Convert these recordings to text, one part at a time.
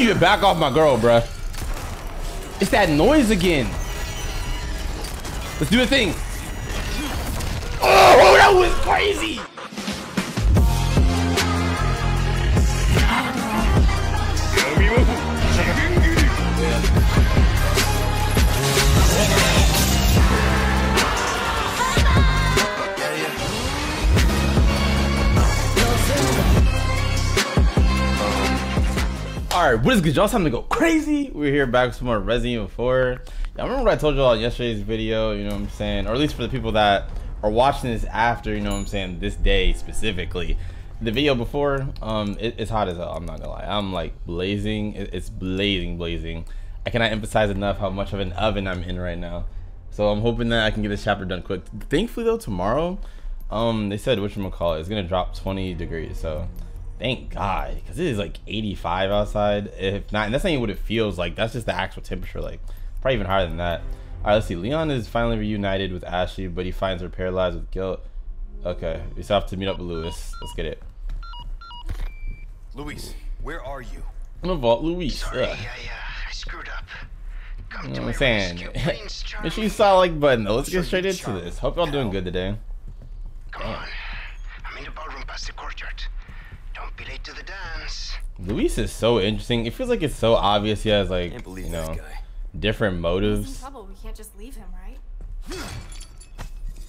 you back off my girl, bruh. It's that noise again. Let's do a thing. Oh, that was crazy. Alright, what is good? Y'all time to go crazy. We're here back with some more Resident Evil 4. Y'all remember what I told y'all yesterday's video, you know what I'm saying? Or at least for the people that are watching this after, you know what I'm saying, this day specifically. The video before, um, it, it's hot as hell, I'm not gonna lie. I'm like blazing, it, it's blazing, blazing. I cannot emphasize enough how much of an oven I'm in right now. So I'm hoping that I can get this chapter done quick. Thankfully though, tomorrow, um, they said, whatchamacallit, it's gonna drop 20 degrees, so Thank God, because it is like 85 outside. If not, and that's not even what it feels like. That's just the actual temperature, like probably even higher than that. All right, let's see. Leon is finally reunited with Ashley, but he finds her paralyzed with guilt. Okay, we still have to meet up with Louis. Let's get it. Luis, where are you? I'm gonna vault Luis. Sorry, I, uh, I screwed up. Come You to know what I'm saying? Make sure you saw like button though. Let's get straight into this. Hope y'all doing good today. Come on. I'm in the ballroom past the courtyard. Don't be late to the dance. Luis is so interesting. It feels like it's so obvious he has like you know different motives, trouble. We can't just leave him, right?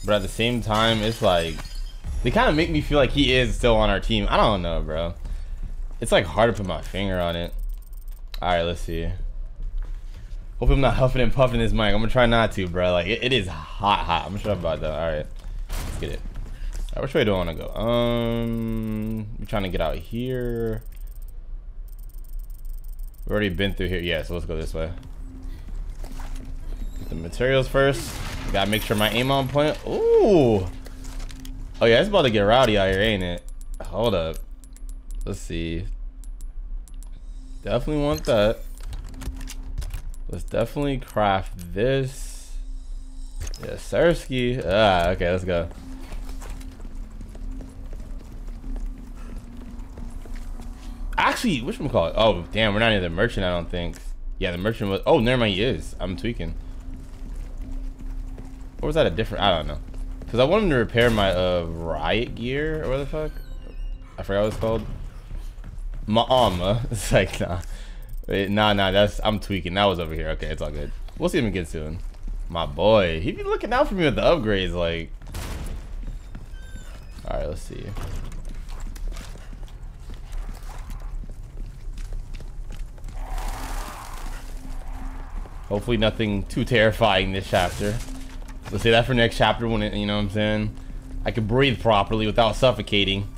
but at the same time, it's like they kind of make me feel like he is still on our team. I don't know, bro. It's like hard to put my finger on it. All right, let's see. Hope I'm not huffing and puffing this mic. I'm gonna try not to, bro. Like it, it is hot, hot. I'm sure about that. All right, let's get it. Right, which way do I want to go? Um, we're trying to get out here. We've already been through here. Yeah, so let's go this way. Get the materials first. Gotta make sure my aim on point. Ooh. Oh yeah, it's about to get rowdy out here, ain't it? Hold up. Let's see. Definitely want that. Let's definitely craft this. Yes, Sirski. Ah, okay, let's go. Actually, which one call it? Oh, damn, we're not near the merchant, I don't think. Yeah, the merchant was. Oh, never mind, he is. I'm tweaking. Or was that a different? I don't know. Because I wanted to repair my uh riot gear or the fuck. I forgot what it's called. My armor. It's like nah, Wait, nah, nah. That's I'm tweaking. That was over here. Okay, it's all good. We'll see him again soon. My boy, he be looking out for me with the upgrades. Like, all right, let's see. Hopefully nothing too terrifying this chapter. Let's say that for next chapter when it, you know what I'm saying? I can breathe properly without suffocating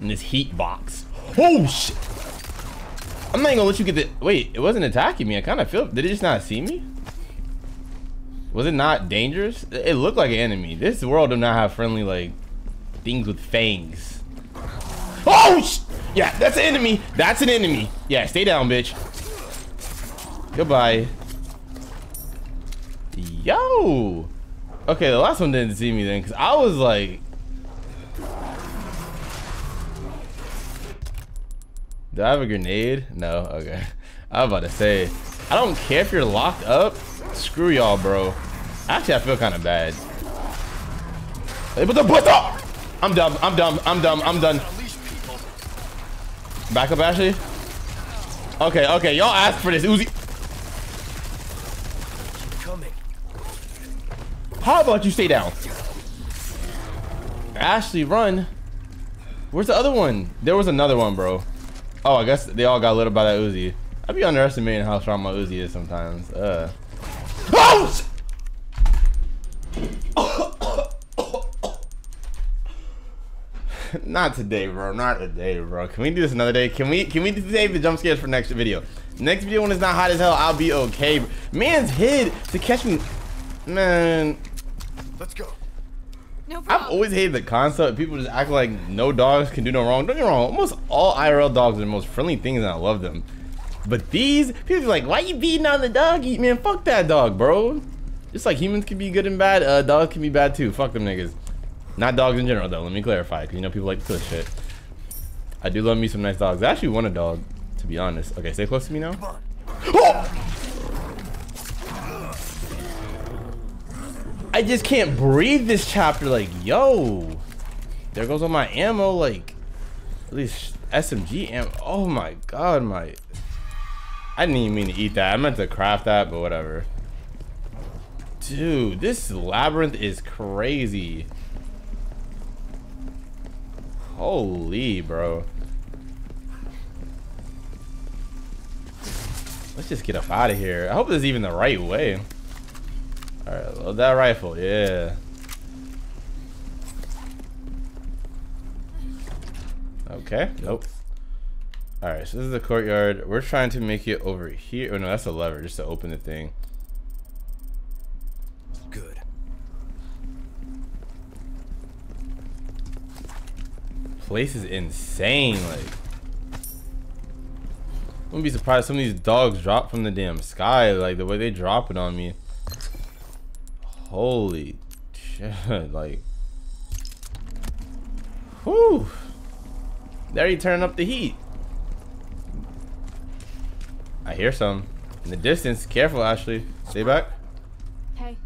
in this heat box. Oh shit! I'm not even gonna let you get the. Wait, it wasn't attacking me. I kind of feel. Did it just not see me? Was it not dangerous? It looked like an enemy. This world do not have friendly like things with fangs. Oh sh! Yeah, that's an enemy. That's an enemy. Yeah, stay down, bitch. Goodbye. Yo. Okay, the last one didn't see me then, cause I was like. Do I have a grenade? No. Okay. I was about to say, I don't care if you're locked up. Screw y'all, bro. Actually, I feel kind of bad. The! I'm dumb. I'm dumb. I'm dumb. I'm done. Back up, Ashley. Okay, okay. Y'all asked for this, Uzi. How about you stay down? Ashley, run. Where's the other one? There was another one, bro. Oh, I guess they all got lit up by that Uzi. I be underestimating how strong my Uzi is sometimes. Uh. Oh! Not today, bro. Not today, bro. Can we do this another day? Can we can we save the jump scares for next video? Next video when it's not hot as hell, I'll be okay. Man's hid to catch me. Man, Let's go. No I've always hated the concept. People just act like no dogs can do no wrong. Don't get me wrong. Almost all IRL dogs are the most friendly things, and I love them. But these people are like, why you beating on the dog? Eat man, fuck that dog, bro. Just like humans can be good and bad, uh, dogs can be bad too. Fuck them niggas. Not dogs in general though. Let me clarify, because you know people like to push shit. I do love me some nice dogs. I actually want a dog, to to be honest. Okay, stay close to me now. Come I just can't breathe this chapter. Like, yo, there goes all my ammo. Like, at least SMG ammo. Oh my god, my. I didn't even mean to eat that. I meant to craft that, but whatever. Dude, this labyrinth is crazy. Holy, bro. Let's just get up out of here. I hope this is even the right way. Alright, load that rifle, yeah. Okay, nope. Alright, so this is the courtyard. We're trying to make it over here. Oh no, that's a lever just to open the thing. Good. Place is insane, like. I Wouldn't be surprised some of these dogs drop from the damn sky, like the way they drop it on me. Holy shit, like. Whew. There you turn up the heat. I hear some. In the distance. Careful, Ashley. Stay back. Hey.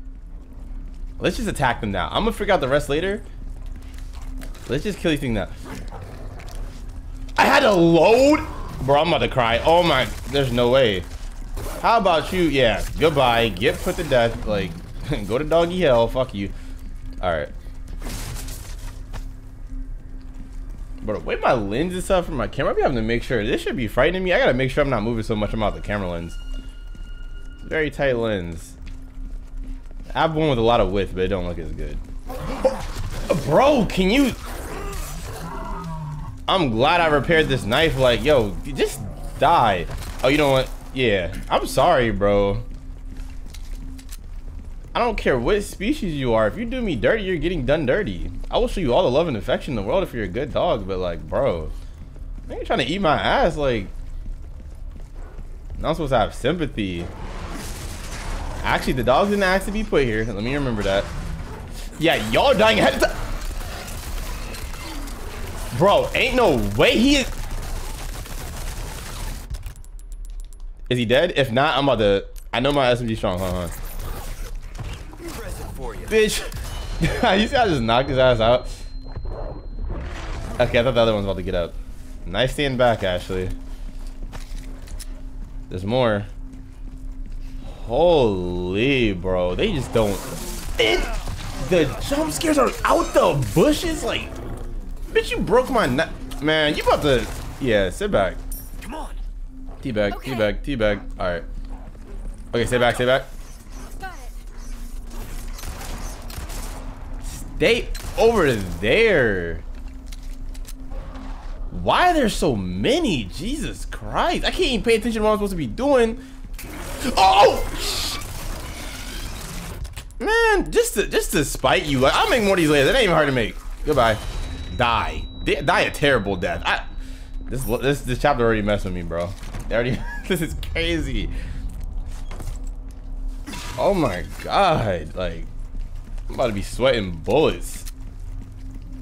Let's just attack them now. I'm gonna figure out the rest later. Let's just kill these things now. I had to load? Bro, I'm about to cry. Oh my, there's no way. How about you? Yeah, goodbye. Get put to death. Like, go to doggy hell. Fuck you. Alright. But the way my lens is up from my camera, I be having to make sure. This should be frightening me. I gotta make sure I'm not moving so much. I'm out the camera lens. Very tight lens. I have one with a lot of width, but it don't look as good. Bro, can you... I'm glad I repaired this knife. Like, yo, just die. Oh, you know what? Yeah, I'm sorry, bro. I don't care what species you are. If you do me dirty, you're getting done dirty. I will show you all the love and affection in the world if you're a good dog. But like, bro, man, you're trying to eat my ass. Like, not supposed to have sympathy. Actually, the dogs didn't ask to be put here. Let me remember that. Yeah, y'all dying ahead of. Bro, ain't no way he is. Is he dead? If not, I'm about to. I know my SMG strong. Hold on. Present for you. Bitch. you see how I just knocked his ass out? Okay, I thought the other one's about to get up. Nice stand back, Ashley. There's more. Holy, bro. They just don't. It, the jump scares are out the bushes. Like, bitch, you broke my neck. Man, you about to. Yeah, sit back. Come on. Teabag, Okay. teabag, teabag. Alright. Okay, stay back, stay back. Got it. Stay over there. Why are there so many? Jesus Christ. I can't even pay attention to what I'm supposed to be doing. Oh! Man, just to, just to spite you. Like, I'll make more of these later. That ain't even hard to make. Goodbye. Die. Di- die a terrible death. I, this, this, this chapter already messed with me, bro. They already, this is crazy. Oh my god. Like, I'm about to be sweating bullets.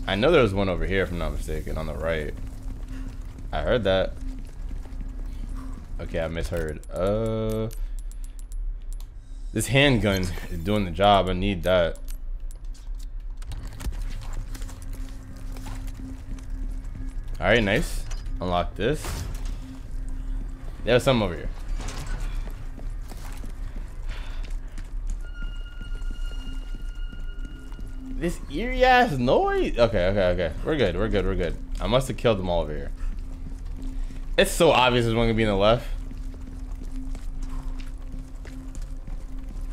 I know there was one over here, if I'm not mistaken, on the right. I heard that. Okay, I misheard. Uh, this handgun is doing the job. I need that. All right, nice. Unlock this. There's some over here. This eerie ass noise. Okay, okay, okay. We're good. We're good. We're good. I must have killed them all over here. It's so obvious there's one gonna be in the left.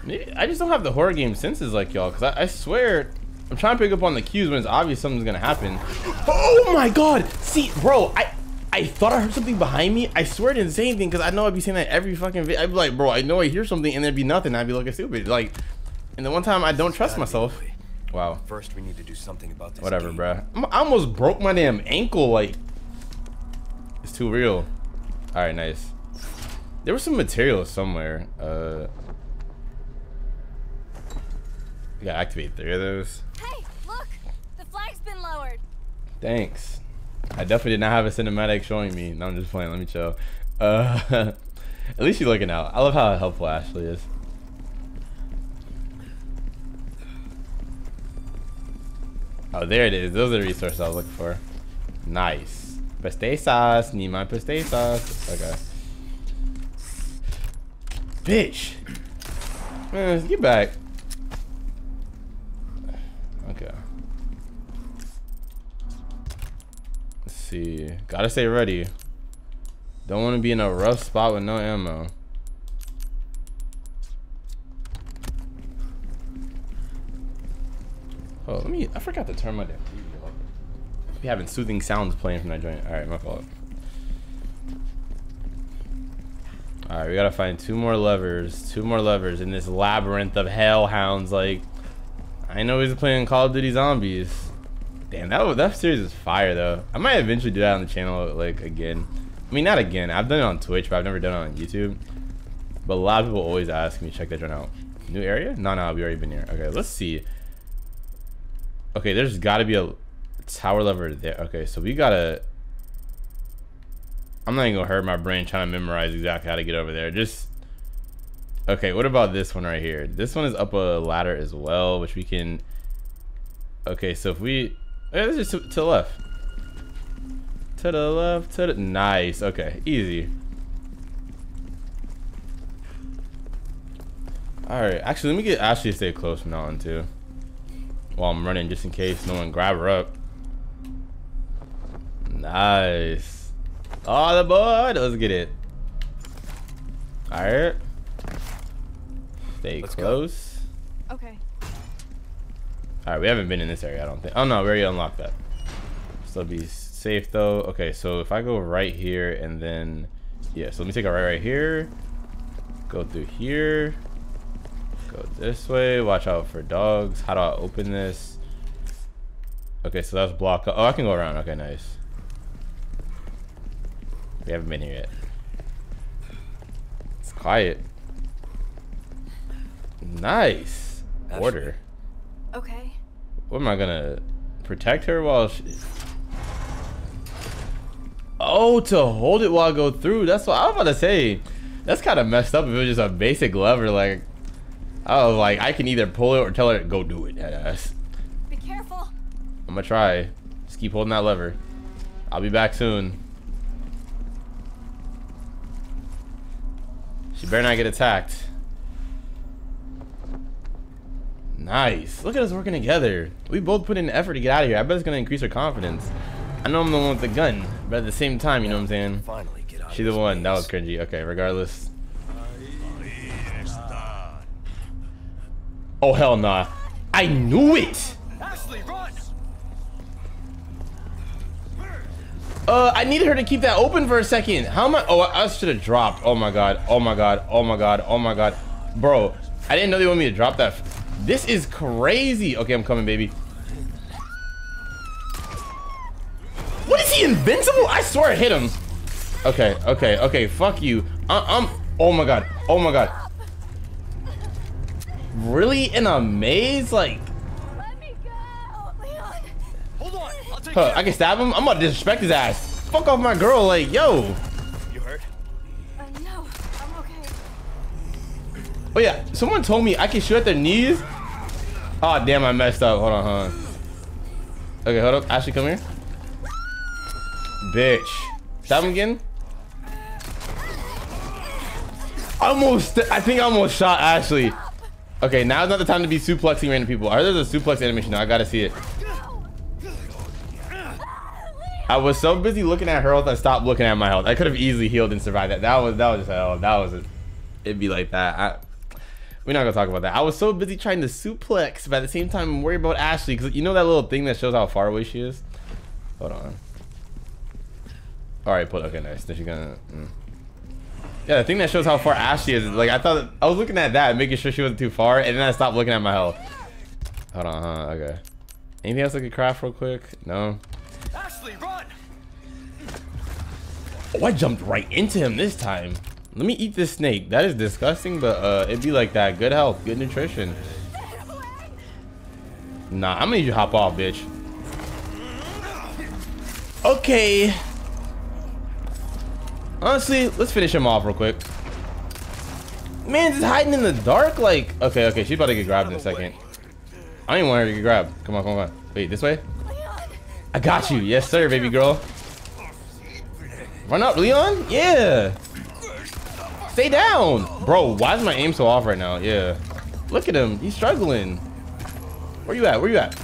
Maybe I just don't have the horror game senses like y'all, cause I, I swear I'm trying to pick up on the cues when it's obvious something's gonna happen. Oh my god! See, bro, I I thought I heard something behind me. I swear I didn't say anything because I know I'd be saying that every fucking video. I'd be like, bro, I know I hear something and there'd be nothing. I'd be looking stupid. Like, and the one time I don't trust myself. A way. Wow. First, we need to do something about this. Whatever, game. bruh. I'm- almost broke my damn ankle. Like, it's too real. All right, nice. There was some material somewhere. Uh, we gotta activate three of those. Hey, look! The flag's been lowered. Thanks. I definitely did not have a cinematic showing me. No, I'm just playing. Let me chill. Uh, at least you're looking out. I love how helpful Ashley is. Oh, there it is. Those are the resources I was looking for. Nice. Peseta sauce. Need my peseta. Okay. Bitch. Man, get back. Okay. Let's see. Gotta stay ready. Don't want to be in a rough spot with no ammo. Oh, let me. I forgot to turn my damn TV off. Be having soothing sounds playing from that joint. All right, my fault. All right, we gotta find two more levers. Two more levers in this labyrinth of hellhounds. Like, I know he's playing Call of Duty Zombies. Damn, that that series is fire though. I might eventually do that on the channel like again. I mean, not again. I've done it on Twitch, but I've never done it on YouTube. But a lot of people always ask me check that joint out. New area? No, no, we already been here. Okay, let's see. Okay, there's got to be a tower lever there. Okay, so we gotta. I'm not even gonna hurt my brain trying to memorize exactly how to get over there. Just okay. What about this one right here? This one is up a ladder as well, which we can. Okay, so if we, yeah, this is to, to the left. To the left, to the nice. Okay, easy. All right, actually, let me get Ashley to stay close from now on too while I'm running just in case no one grab her up. Nice. Oh, the board. Oh, Let's get it. All right. Stay Let's close. Okay. All right, we haven't been in this area, I don't think. Oh no, we already unlocked that. Still be safe though. Okay, so if I go right here and then, yeah, so let me take a right right here. Go through here. Go this way. Watch out for dogs. How do I open this? Okay, so that's block. Oh, I can go around. Okay, nice. We haven't been here yet. It's quiet. Nice. Order. Okay. What am I gonna protect her while she? Oh, to hold it while I go through. That's what I was about to say. That's kind of messed up if it was just a basic lever. Like, I was like, I can either pull it or tell her to go do it. Yes. Be careful. I'm gonna try. Just keep holding that lever. I'll be back soon. She better not get attacked. Nice. Look at us working together. We both put in effort to get out of here. I bet it's gonna increase her confidence. I know I'm the one with the gun, but at the same time, you know what I'm saying? Finally, get out. She's the this one. That was cringy. Okay, regardless. Oh, hell nah. I knew it! Ashley! Uh, I needed her to keep that open for a second. How am I? Oh, I, should have dropped. Oh my god. Oh my god. Oh my god. Oh my god. Bro, I didn't know they wanted me to drop that. This is crazy. Okay, I'm coming, baby. What is he invincible? I swear I hit him. Okay, okay, okay. Fuck you. I, I'm. Oh my god. Oh my god. Really in a maze? Like, Let me go. Leon. Hold on, I'll huh. I can stab him. I'm about to disrespect his ass. Fuck off my girl. Like, yo. You hurt? Uh, no, I'm okay. Oh yeah, someone told me I can shoot at their knees. Oh damn, I messed up. Hold on, hold on. Okay, hold up. Ashley, come here. Bitch. Stab him again. Almost. I think I almost shot Ashley. Okay, now's not the time to be suplexing random people. I heard there's a suplex animation now. I gotta see it. I was so busy looking at her health, I stopped looking at my health. I could have easily healed and survived that. That was that was just hell. That was it. It'd be like that. I, we're not gonna talk about that. I was so busy trying to suplex, but at the same time, I'm worried about Ashley because you know that little thing that shows how far away she is. Hold on. All right, put okay, nice. Then she's gonna. Mm. Yeah, the thing that shows how far Ashley is. Like I thought, I was looking at that, making sure she wasn't too far, and then I stopped looking at my health. Hold on, huh? Okay. Anything else I could craft real quick? No. Ashley, run! Oh, I jumped right into him this time. Let me eat this snake. That is disgusting, but uh, it'd be like that. Good health, good nutrition. Nah, I'm gonna need you to hop off, bitch. Okay. Honestly, let's finish him off real quick. Man, just hiding in the dark. Like, okay, okay, she's about to get grabbed in a second. I don't even want her to get grabbed. Come on, come on. Wait, this way? I got you. Yes, sir, baby girl. Run up, Leon. Yeah. Stay down. Bro, why is my aim so off right now? Yeah. Look at him. He's struggling. Where you at? Where you at?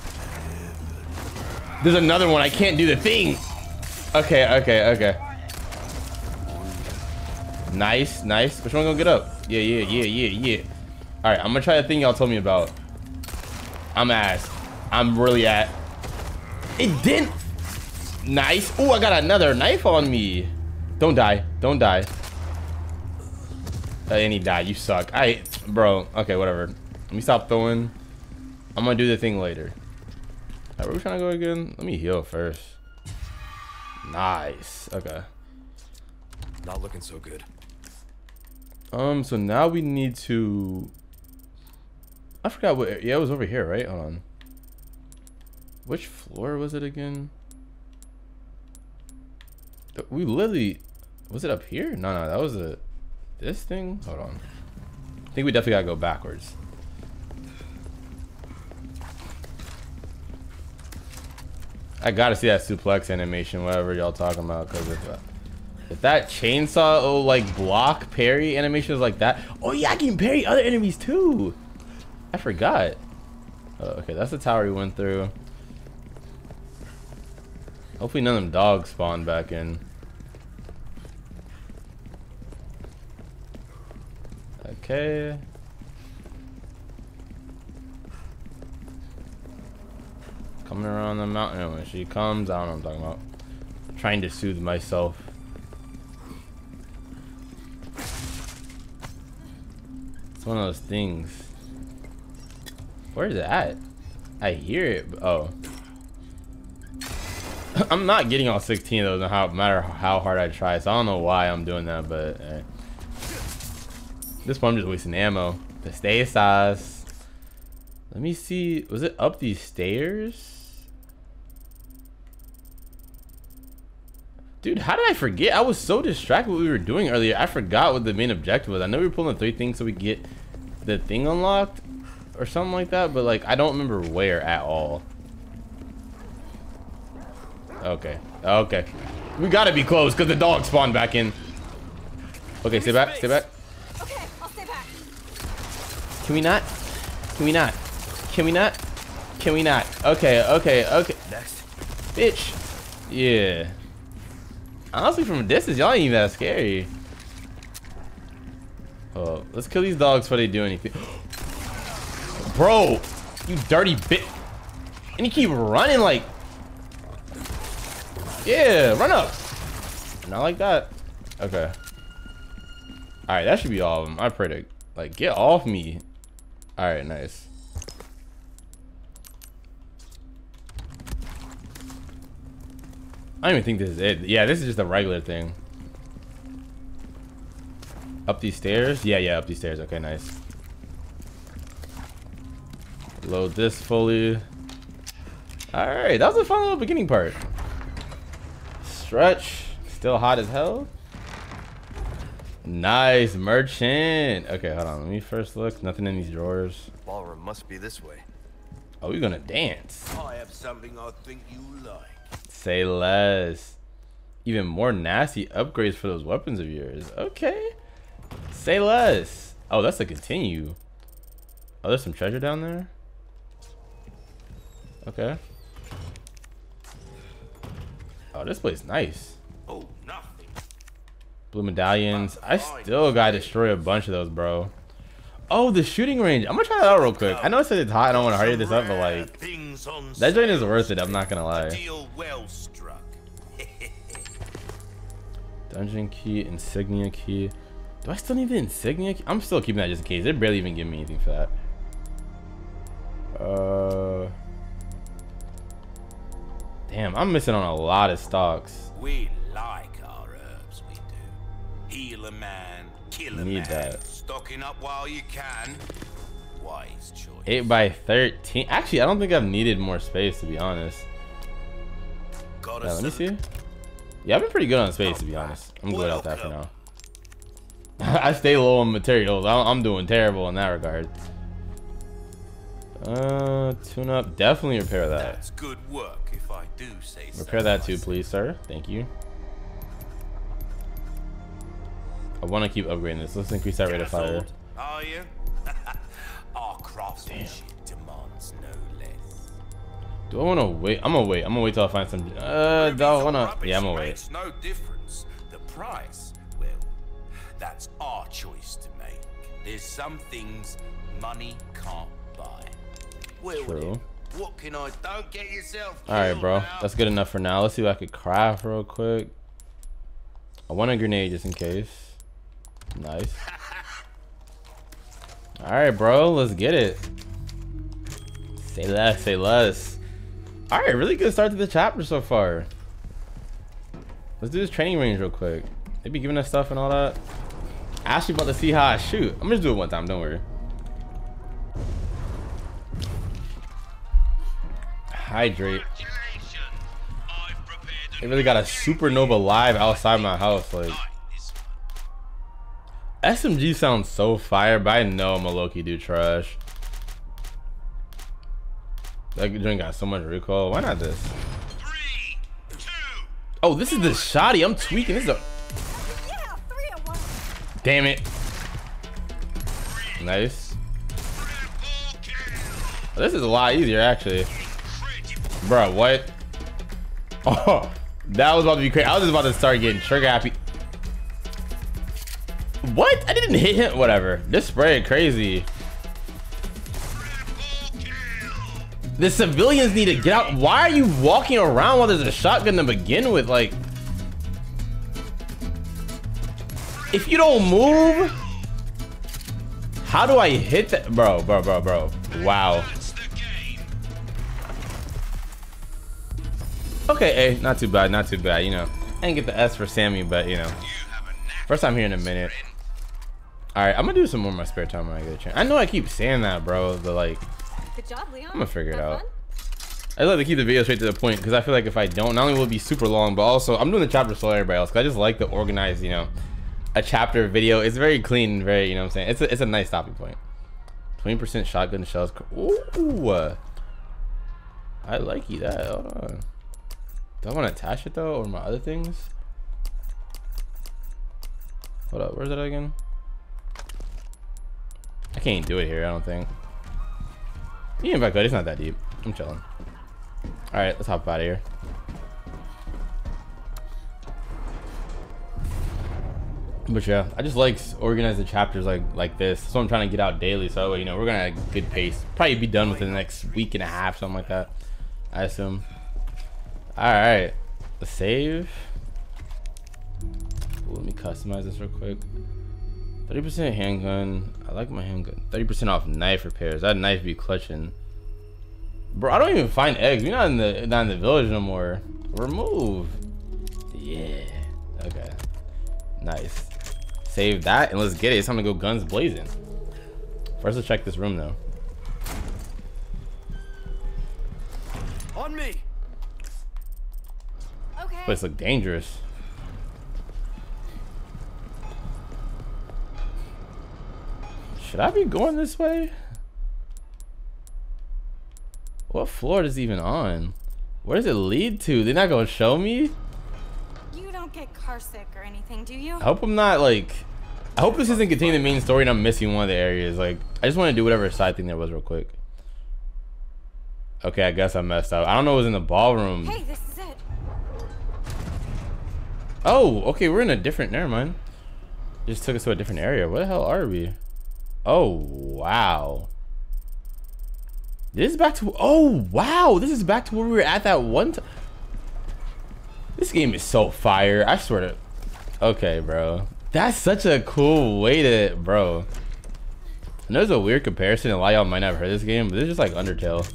There's another one. I can't do the thing. Okay, okay, okay. Nice, nice. Which one gonna get up? Yeah, yeah, yeah, yeah, yeah. All right, I'm gonna try the thing y'all told me about. I'm ass. I'm really at. It didn't. Nice. Oh, I got another knife on me. Don't die. Don't die. Uh, and he died. You suck. I, bro. Okay, whatever. Let me stop throwing. I'm gonna do the thing later. Alright, where we trying to go again? Let me heal first. Nice. Okay. Not looking so good. Um. So now we need to. I forgot what. Yeah, it was over here, right? Hold on. Which floor was it again? We literally. Was it up here? No, no, that was a. This thing? Hold on. I think we definitely gotta go backwards. I gotta see that suplex animation, whatever y'all talking about, because if, uh, if that chainsaw oh like block parry animation is like that, oh yeah, I can parry other enemies too. I forgot. Oh, okay, that's the tower we went through. Hopefully none of them dogs spawn back in. Okay. Coming around the mountain. Oh, when she comes, I don't know what I'm talking about. trying to soothe myself. It's one of those things. Where is it at? I hear it. Oh. I'm not getting all 16 of those no how, matter how hard I try. So I don't know why I'm doing that, but eh. this one I'm just wasting ammo. The stay size. Let me see. Was it up these stairs? Dude, how did I forget? I was so distracted what we were doing earlier. I forgot what the main objective was. I know we were pulling the three things so we get the thing unlocked or something like that, but like I don't remember where at all. Okay. Okay. We gotta be close because the dog spawned back in. Okay, stay back, stay back. Okay, I'll stay back. Can we not? Can we not? Can we not? Can we not? Okay, okay, okay. Next. Bitch. Yeah. Honestly, from a distance, y'all ain't even that scary. Oh, let's kill these dogs before they do anything. Bro, you dirty bit. And you keep running like. Yeah, run up. Not like that. Okay. Alright, that should be all of them. I to, like, get off me. Alright, nice. I don't even think this is it. Yeah, this is just a regular thing. Up these stairs? Yeah, yeah, up these stairs. Okay, nice. Load this fully. Alright, that was a fun little beginning part. Stretch. Still hot as hell. Nice, merchant. Okay, hold on. Let me first look. Nothing in these drawers. Ballroom must be this way. Oh, we're gonna dance. I have something I think you like. Say less. Even more nasty upgrades for those weapons of yours. Okay. Say less. Oh, that's a continue. Oh, there's some treasure down there. Okay. Oh, this place nice. Oh, nothing. Blue medallions. I still gotta destroy a bunch of those, bro. Oh, the shooting range. I'm gonna try that out real quick. I know I said it's hot. I don't want to hurry this up, but like, things on that joint is worth it. I'm not gonna lie. Deal well struck. Dungeon key, insignia key. Do I still need the insignia key? I'm still keeping that just in case. They barely even give me anything for that. Uh. Damn, I'm missing on a lot of stocks. we like our herbs, we do. Heal a man, kill a Need man. that. Stocking up while you can. Wise choice. 8 by 13 Actually, I don't think I've needed more space, to be honest. Yeah, let me see. Yeah, I've been pretty good on space to be honest. I'm good at that for now. I stay low on materials. I'm doing terrible in that regard. Uh, tune up. Definitely repair that. That's good work, if I do say so. Repair that too, please, sir. Thank you. I want to keep upgrading this. Let's increase that rate of fire. Are you? Craftsmanship demands no less. Do I want to wait? I'm gonna wait. I'm gonna wait till I find some. Uh, do I wanna? Yeah, I'm gonna wait. No difference. The price, well, that's our choice to make. There's some things money can't buy. Well, True. what can I? Don't get yourself. All right, bro. now. That's good enough for now. Let's see what I could craft real quick. I want a grenade just in case. Nice. All right, bro. Let's get it. Say less. Say less. All right, really good start to the chapter so far. Let's do this training range real quick. They be giving us stuff and all that. Actually, about to see how I shoot. I'm gonna just do it one time. Don't worry. Hydrate. They really got a supernova live outside my house. Like SMG sounds so fire, but I know I'm a Loki do trash. That drink got so much recoil. Why not this? Oh, this is the shoddy. I'm tweaking. This is a damn it. Nice. This is a lot easier actually. Bro, what? Oh, that was about to be crazy. I was just about to start getting trigger happy. What? I didn't hit him. Whatever. This spray crazy. The civilians need to get out. Why are you walking around while there's a shotgun to begin with? Like, if you don't move, how do I hit that? Bro, bro, bro, bro. Wow. Okay, hey, not too bad, not too bad. You know, I didn't get the S for Sammy, but you know, first time here in a minute. All right, I'm gonna do some more in my spare time when I get a chance. I know I keep saying that, bro. The like, Good job, Leon. I'm gonna figure it out. fun? I like to keep the video straight to the point because I feel like if I don't, not only will it be super long, but also I'm doing the chapter slow everybody else. Cause I just like to organize, you know, a chapter video. It's very clean, and very, you know, what I'm saying it's a, it's a nice stopping point. 20% shotgun shells. Ooh, I like you that. Hold on. Do I want to attach it though, or my other things? Hold up, where's that again? I can't do it here. I don't think. Even if I could, it's not that deep. I'm chilling. All right, let's hop out of here. But yeah, I just like organize the chapters like like this. So I'm trying to get out daily. So you know we're gonna have a good pace. Probably be done within the next week and a half, something like that. I assume. All right, save. Let me customize this real quick. 30% handgun. I like my handgun. 30% off knife repairs. That knife be clutching. Bro, I don't even find eggs. We're not in the not in the village no more. Remove. Yeah. Okay. Nice. Save that and let's get it. It's time to go guns blazing. First, let's check this room though. On me. Okay. Place look dangerous. Should I be going this way? What floor is even on? Where does it lead to? They're not gonna show me? You don't get car sick or anything, do you? I hope I'm not like. I hope this isn't containing the main story and I'm missing one of the areas. Like, I just want to do whatever side thing there was real quick. Okay, I guess I messed up. I don't know what was in the ballroom. Hey, this is it. Oh, okay, we're in a different. Never mind. Just took us to a different area. Where the hell are we? Oh wow. This is back to. Oh wow, this is back to where we were at that one time. This game is so fire. I swear to. Okay, bro. That's such a cool way to, bro. I know there's a weird comparison. A lot y'all might not have heard this game, but this is just like Undertale.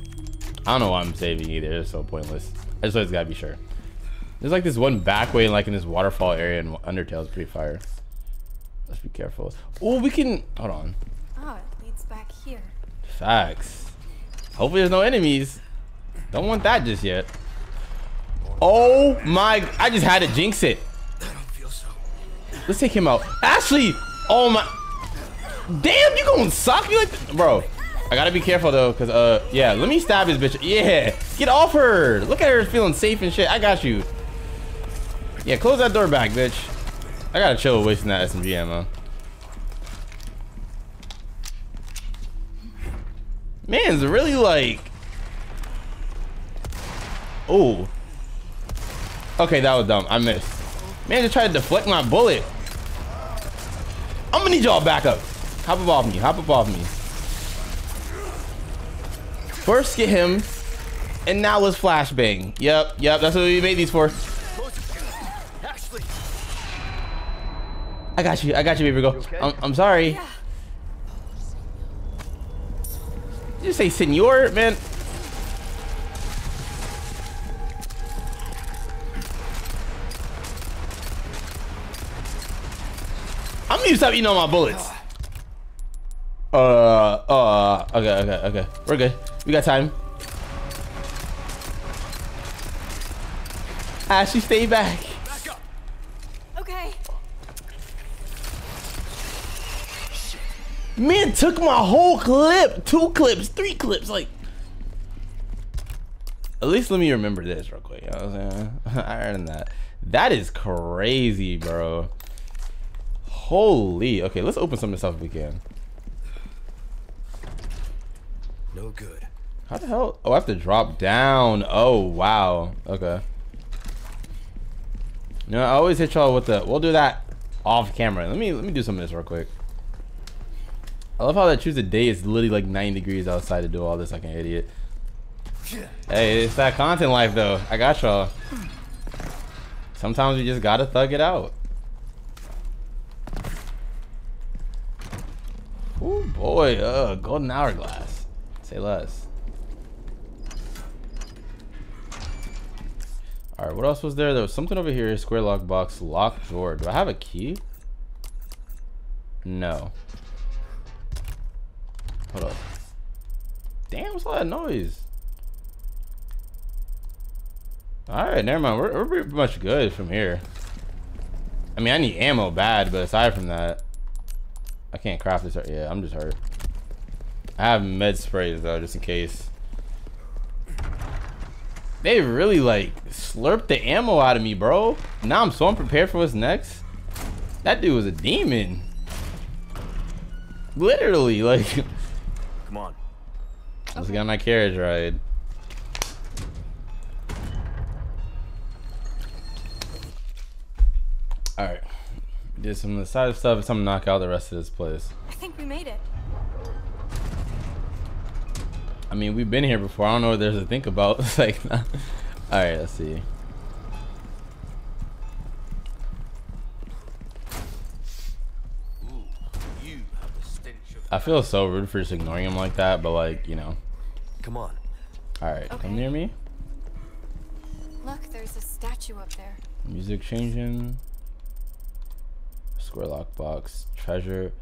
I don't know why I'm saving either. It's so pointless. I just always gotta be sure. There's like this one back way, like in this waterfall area and Undertale. It's pretty fire. Let's be careful. Oh, we can. Hold on. Oh, it leads back here. Facts. Hopefully there's no enemies. Don't want that just yet. Oh my! I just had to jinx it. Let's take him out. Ashley! Oh my! Damn, you gonna sock me like, bro? I gotta be careful though, cause uh, yeah. Let me stab his bitch. Yeah, get off her. Look at her feeling safe and shit. I got you. Yeah, close that door back, bitch. I gotta chill with wasting that SMG ammo. Man's really like. Oh. Okay, that was dumb. I missed. Man just tried to deflect my bullet. I'm gonna need y'all back up. Hop up off me. Hop up off me. First get him, and now let's flashbang. Yep, yep, that's what we made these for. I got you. I got you, baby girl. I'm, I'm sorry. Yeah. Say senor, man? I'm gonna stop eating all my bullets. Uh, uh, okay, okay, okay. We're good. We got time. Ashley, stay back. back up. Okay. Man took my whole clip. Two clips, three clips, like. At least let me remember this real quick. You know what I'm saying? I earned that. That is crazy, bro. Holy. Okay, let's open some of this stuff if we can. No good. How the hell? Oh, I have to drop down. Oh, wow. Okay. You know, I always hit y'all with the. We'll do that off camera. Let me let me do some of this real quick. I love how that choose a day is literally like 9 degrees outside to do all this like an idiot. Hey, it's that content life though. I got y'all. Sometimes you just gotta thug it out. Oh boy, uh, golden hourglass. Say less. All right, what else was there? There was something over here. Square lock box, lock drawer. Do I have a key? No. Hold up. Damn, what's all that noise? All right, never mind. We're, we're pretty much good from here. I mean, I need ammo bad, but aside from that, I can't craft this. Yeah, I'm just hurt. I have med sprays though, just in case. They really like slurped the ammo out of me, bro. Now I'm so unprepared for what's next. That dude was a demon. Literally, like. Let's get on my carriage ride. All right, did some of the side stuff. Some knock out the rest of this place. I think we made it. I mean, we've been here before. I don't know what there's to think about. It's like, all right, let's see. Ooh, you have the stench of I feel so rude for just ignoring him like that, but like, you know. Come on. All right, Okay. come near me. Look, there's a statue up there. Music changing. Square lock box. Treasure.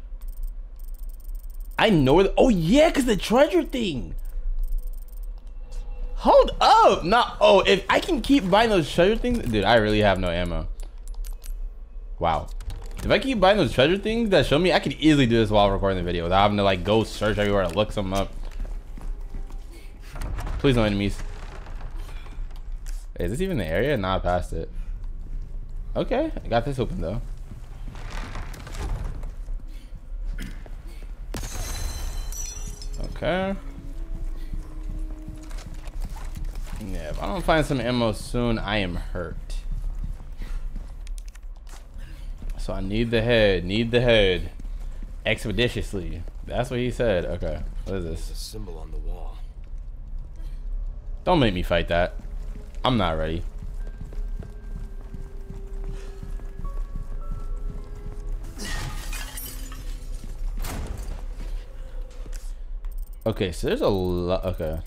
I know where the, oh yeah, cause the treasure thing. Hold up. Not oh, if I can keep buying those treasure things, dude, I really have no ammo. Wow. If I keep buying those treasure things that show me, I could easily do this while recording the video without having to like go search everywhere to look something up. Please no enemies. Is this even the area? Nah, I passed it. Okay, I got this open though. Okay. Yeah, if I don't find some ammo soon, I am hurt. So I need the head, need the head. Expeditiously. That's what he said. Okay, what is this? The symbol on the wall. Don't make me fight that. I'm not ready. Okay, so there's a lot. Okay.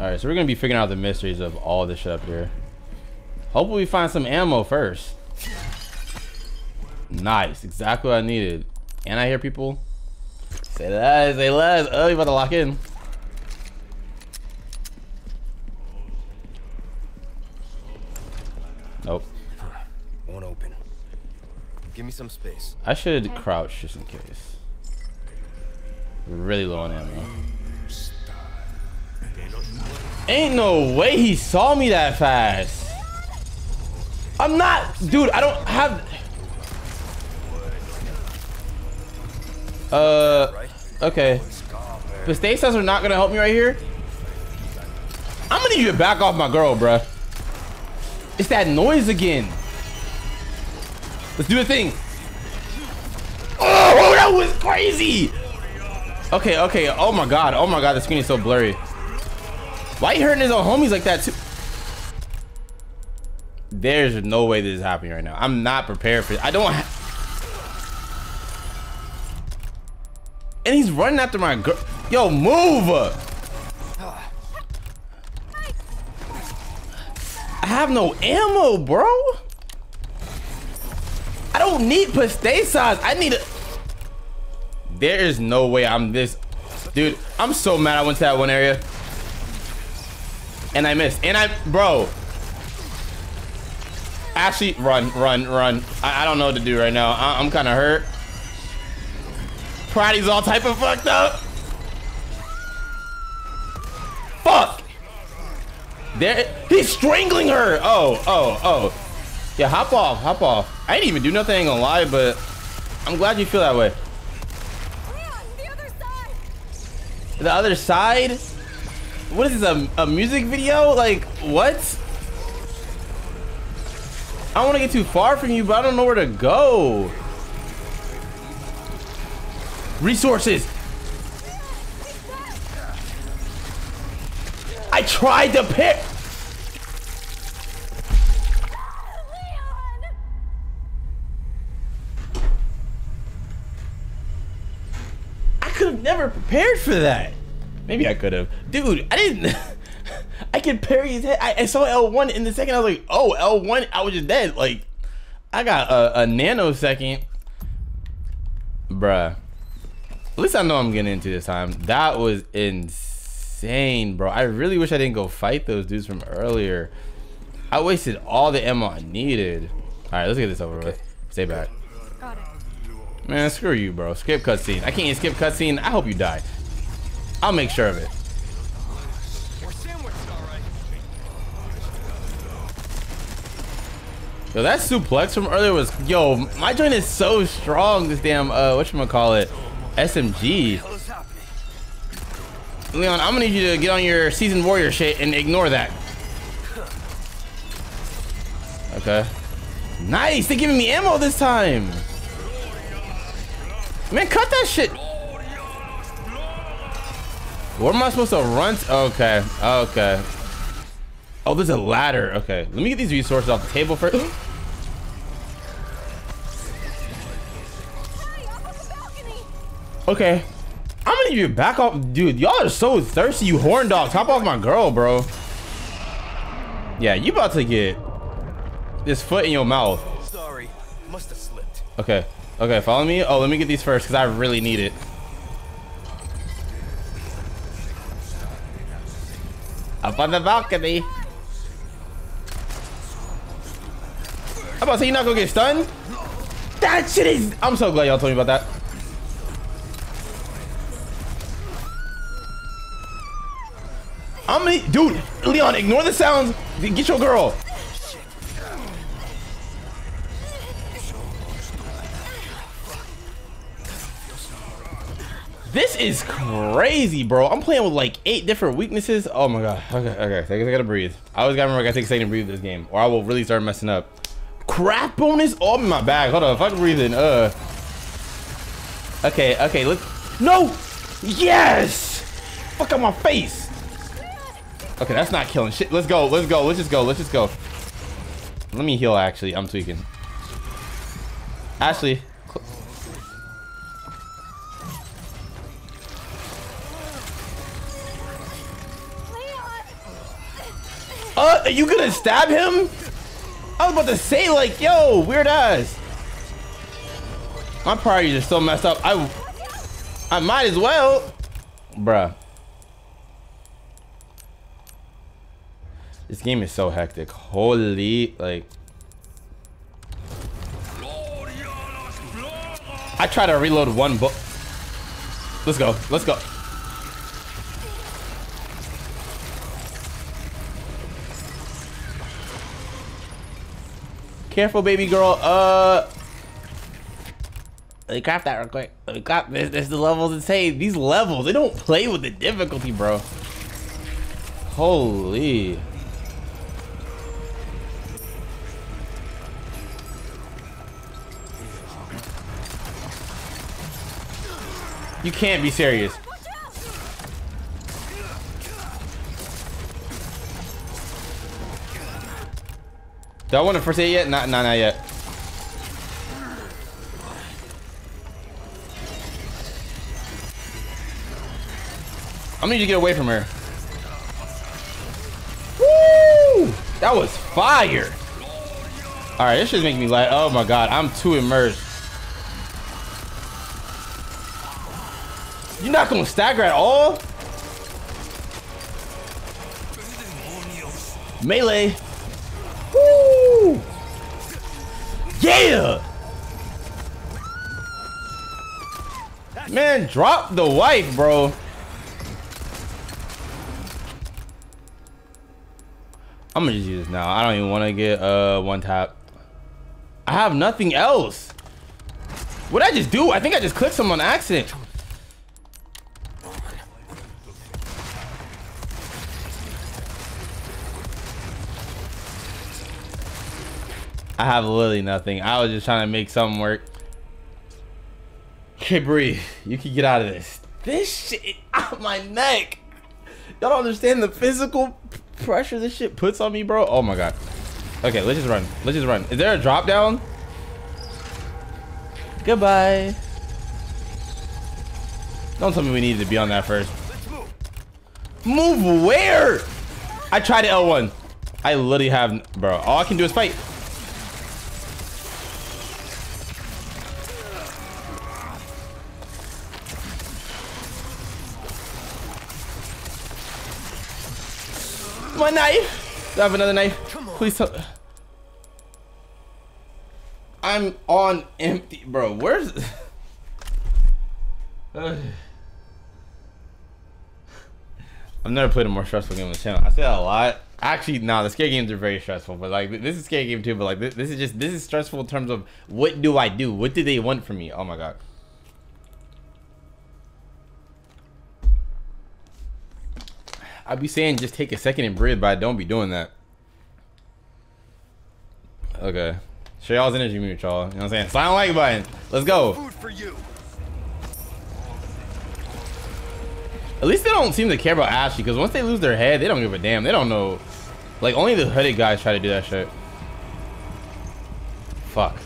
Alright, so we're gonna be figuring out the mysteries of all this shit up here. Hopefully we find some ammo first. Nice, exactly what I needed. And I hear people. They less, They less. Oh, you about to lock in. Nope. Won't open. Give me some space. I should crouch just in case. Really low on ammo. Ain't no way he saw me that fast. I'm not, dude. I don't have. Uh, okay. The Stasas are not gonna help me right here. I'm gonna need you to back off my girl, bruh. It's that noise again. Let's do a thing. Oh, that was crazy. Okay, okay. Oh my god. Oh my god. The screen is so blurry. Why you hurting his own homies like that too? There's no way this is happening right now. I'm not prepared for it. I don't. And he's running after my girl. Yo, move! I have no ammo, bro. I don't need pesetas. I need a. There is no way I'm this. Dude, I'm so mad I went to that one area. And I missed. And I, bro. Actually, run, run, run. I, I don't know what to do right now. I, I'm kind of hurt. Priority's all type of fucked up. Fuck. There, he's strangling her. Oh, oh, oh. Yeah, hop off, hop off. I didn't even do nothing, ain't gonna lie, but I'm glad you feel that way. The other side. The other side? What is this, a, a music video? Like, what? I don't want to get too far from you, but I don't know where to go. Resources. I tried to pick. I could have never prepared for that. Maybe I could have. Dude, I didn't. I could parry his head. I, I saw L1 in the second. I was like, oh, L1. I was just dead. Like, I got a, a nanosecond. Bruh. At least I know I'm getting into this time. That was insane, bro. I really wish I didn't go fight those dudes from earlier. I wasted all the ammo I needed. All right, let's get this over with. Stay back. Got it. Man, screw you, bro. Skip cutscene. I can't even skip cutscene. I hope you die. I'll make sure of it. Yo, that suplex from earlier was yo. My joint is so strong. This damn uh, what you call it, SMG. Leon, I'm gonna need you to get on your seasoned warrior shit and ignore that. Okay. Nice. They're giving me ammo this time. Man, cut that shit. Where am I supposed to run? To? Okay. Okay. Oh, there's a ladder. Okay. Let me get these resources off the table first. okay. I'm gonna need you to back off. Dude, y'all are so thirsty, you horn dogs. Hop off my girl, bro. Yeah, you about to get this foot in your mouth. Sorry, must have slipped. Okay. Okay, follow me. Oh, let me get these first because I really need it. Up on the balcony. I'm about to say you're not gonna get stunned. That shit is. I'm so glad y'all told me about that. I'm gonna, dude, Leon, ignore the sounds. Get your girl. This is crazy, bro. I'm playing with like eight different weaknesses. Oh my god. Okay, okay. I gotta breathe. I always gotta remember I gotta take a second to breathe this game, or I will really start messing up. Crap bonus? Oh, my bag. Hold on. I can breathe in, uh. Okay, okay. Look. No. Yes. Fuck on my face. Okay, that's not killing shit. Let's go. Let's go. Let's just go. Let's just go. Let me heal. Actually, I'm tweaking. Ashley. Uh, are you gonna stab him? I was about to say, like, yo, weird ass. My priorities are so messed up. I, I might as well, bruh. This game is so hectic. Holy, like. I try to reload one book. Let's go. Let's go. Careful, baby girl. Uh, let me craft that real quick. Let me craft this. This the levels insane. These levels, they don't play with the difficulty, bro. Holy. You can't be serious. Do I want to first aid yet? Not, not, not yet. I'm gonna need to get away from her. Woo! That was fire. All right, this just making me like, oh my god, I'm too immersed. You're not gonna stagger at all? Melee. Woo! Yeah! Man, drop the wife, bro. I'm gonna just use this now. I don't even want to get uh one tap. I have nothing else. What I just do? I think I just clicked some on accident. I have literally nothing. I was just trying to make something work. Okay, Bree, you can get out of this. This shit out my neck. Y'all don't understand the physical pressure this shit puts on me, bro. Oh my god. Okay, let's just run. Let's just run. Is there a drop down? Goodbye. Don't tell me we needed to be on that first. Move where? I tried L1. I literally have, bro. All I can do is fight. My knife. Do I have another knife? Please tell. I'm on empty, bro. Where's? I've never played a more stressful game on the channel. I say that a lot. Actually, no, the scare games are very stressful. But like, this is scare game too. But like, this, this is just this is stressful in terms of what do I do? What do they want from me? Oh my god. I'd be saying just take a second and breathe, but I don't be doing that. Okay. Share y'all's energy mute, y'all. You know what I'm saying? Silent like button. Let's go. Food for you. At least they don't seem to care about Ashley, because once they lose their head, they don't give a damn. They don't know. Like, only the hooded guys try to do that shit. Fuck.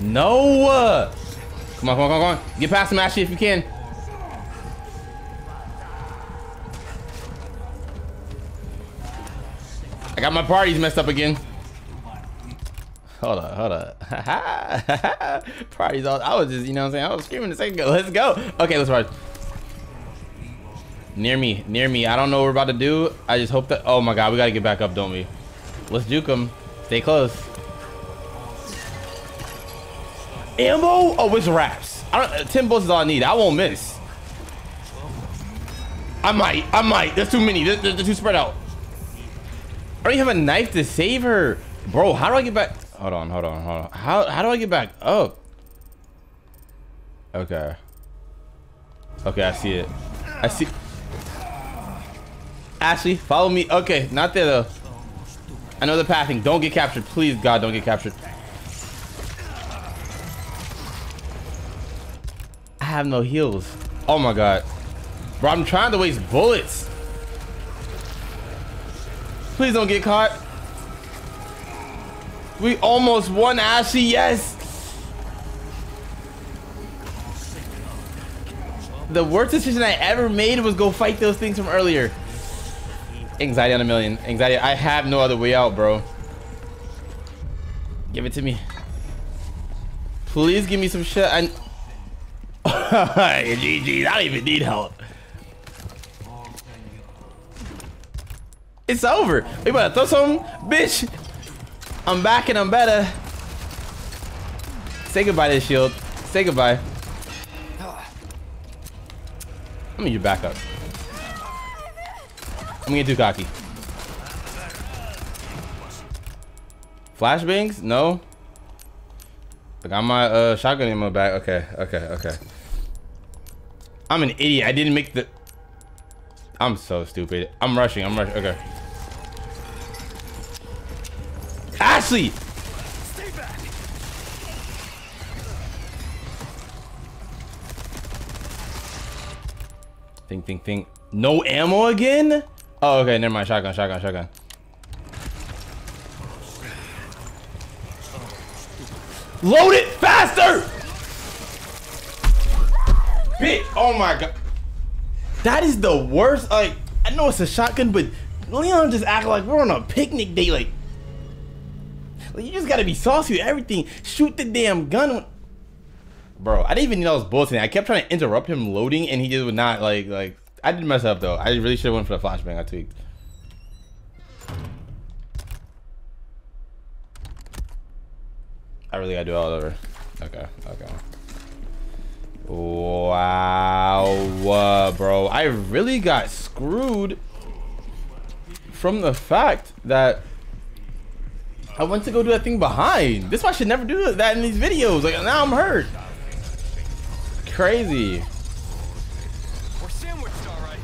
No! Come on, come on, come on, come on. Get past him, Ashley, if you can. I got my parties messed up again. Hold on, hold on. parties all I was just, you know what I'm saying? I was screaming a second ago. Let's go. Okay, let's ride. Near me, near me. I don't know what we're about to do. I just hope that oh my god, we gotta get back up, don't we? Let's juke them. Stay close. Ammo? Oh, it's wraps. I don't uh, 10 bullets is all I need. I won't miss. I might, I might. There's too many. They're, they're too spread out. I don't even have a knife to save her. Bro, how do I get back? Hold on, hold on, hold on. How, how do I get back up? Okay. Okay, I see it. I see. Ashley, follow me. Okay, not there though. I know the pathing. Don't get captured. Please, God, don't get captured. I have no heals. Oh my God. Bro, I'm trying to waste bullets. Please don't get caught. We almost won, Ashley. Yes. The worst decision I ever made was go fight those things from earlier. Anxiety on a million. Anxiety. I have no other way out, bro. Give it to me. Please give me some shit. I... GG. I don't even need help. It's over. We better throw some, bitch. I'm back and I'm better. Say goodbye to the shield. Say goodbye. Let me your back up. I'm getting too cocky. Flashbangs? No. I got my uh, shotgun in my back. Okay, okay, okay. I'm an idiot. I didn't make the. I'm so stupid. I'm rushing. I'm rushing. Okay. Ashley! Think, think, think. No ammo again? Oh, okay. Never mind. Shotgun, shotgun, shotgun. Load it faster! Bitch, oh my god. That is the worst. Like, I know it's a shotgun, but Leon just act like we're on a picnic date. Like, like you just gotta be saucy with everything. Shoot the damn gun. Bro, I didn't even know I was bullshitting. I kept trying to interrupt him loading, and he just would not like like. I did mess up though. I really should have went for the flashbang. I tweaked. I really gotta do all over. Okay, okay. Wow, uh, bro. I really got screwed from the fact that I went to go do that thing behind. This why I should never do that in these videos. Like now I'm hurt. Crazy. We're sandwiched, all right.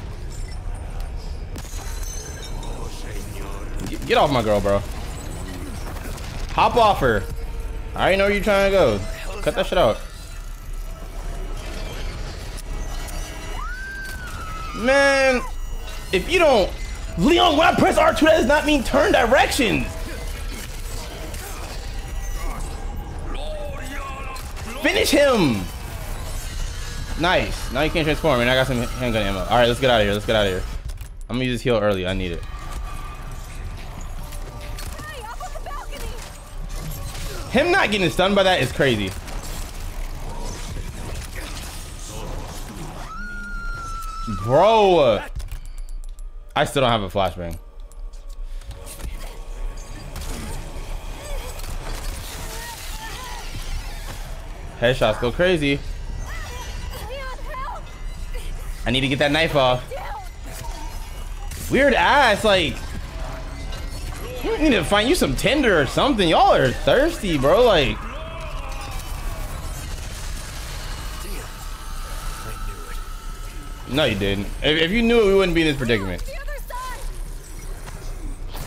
Get, get off my girl, bro. Hop off her. I already know where you're trying to go. Cut that shit out. Man, if you don't... Leon, when I press R2, that does not mean turn directions. Finish him. Nice. Now you can't transform, and I got some handgun ammo. All right, let's get out of here. Let's get out of here. I'm gonna use this heal early. I need it. Him not getting stunned by that is crazy. Bro. I still don't have a flashbang. Headshots go crazy. I need to get that knife off. Weird ass, like. You need to find you some Tinder or something. Y'all are thirsty, bro. Like. No, you didn't. If, if you knew it, we wouldn't be in this predicament.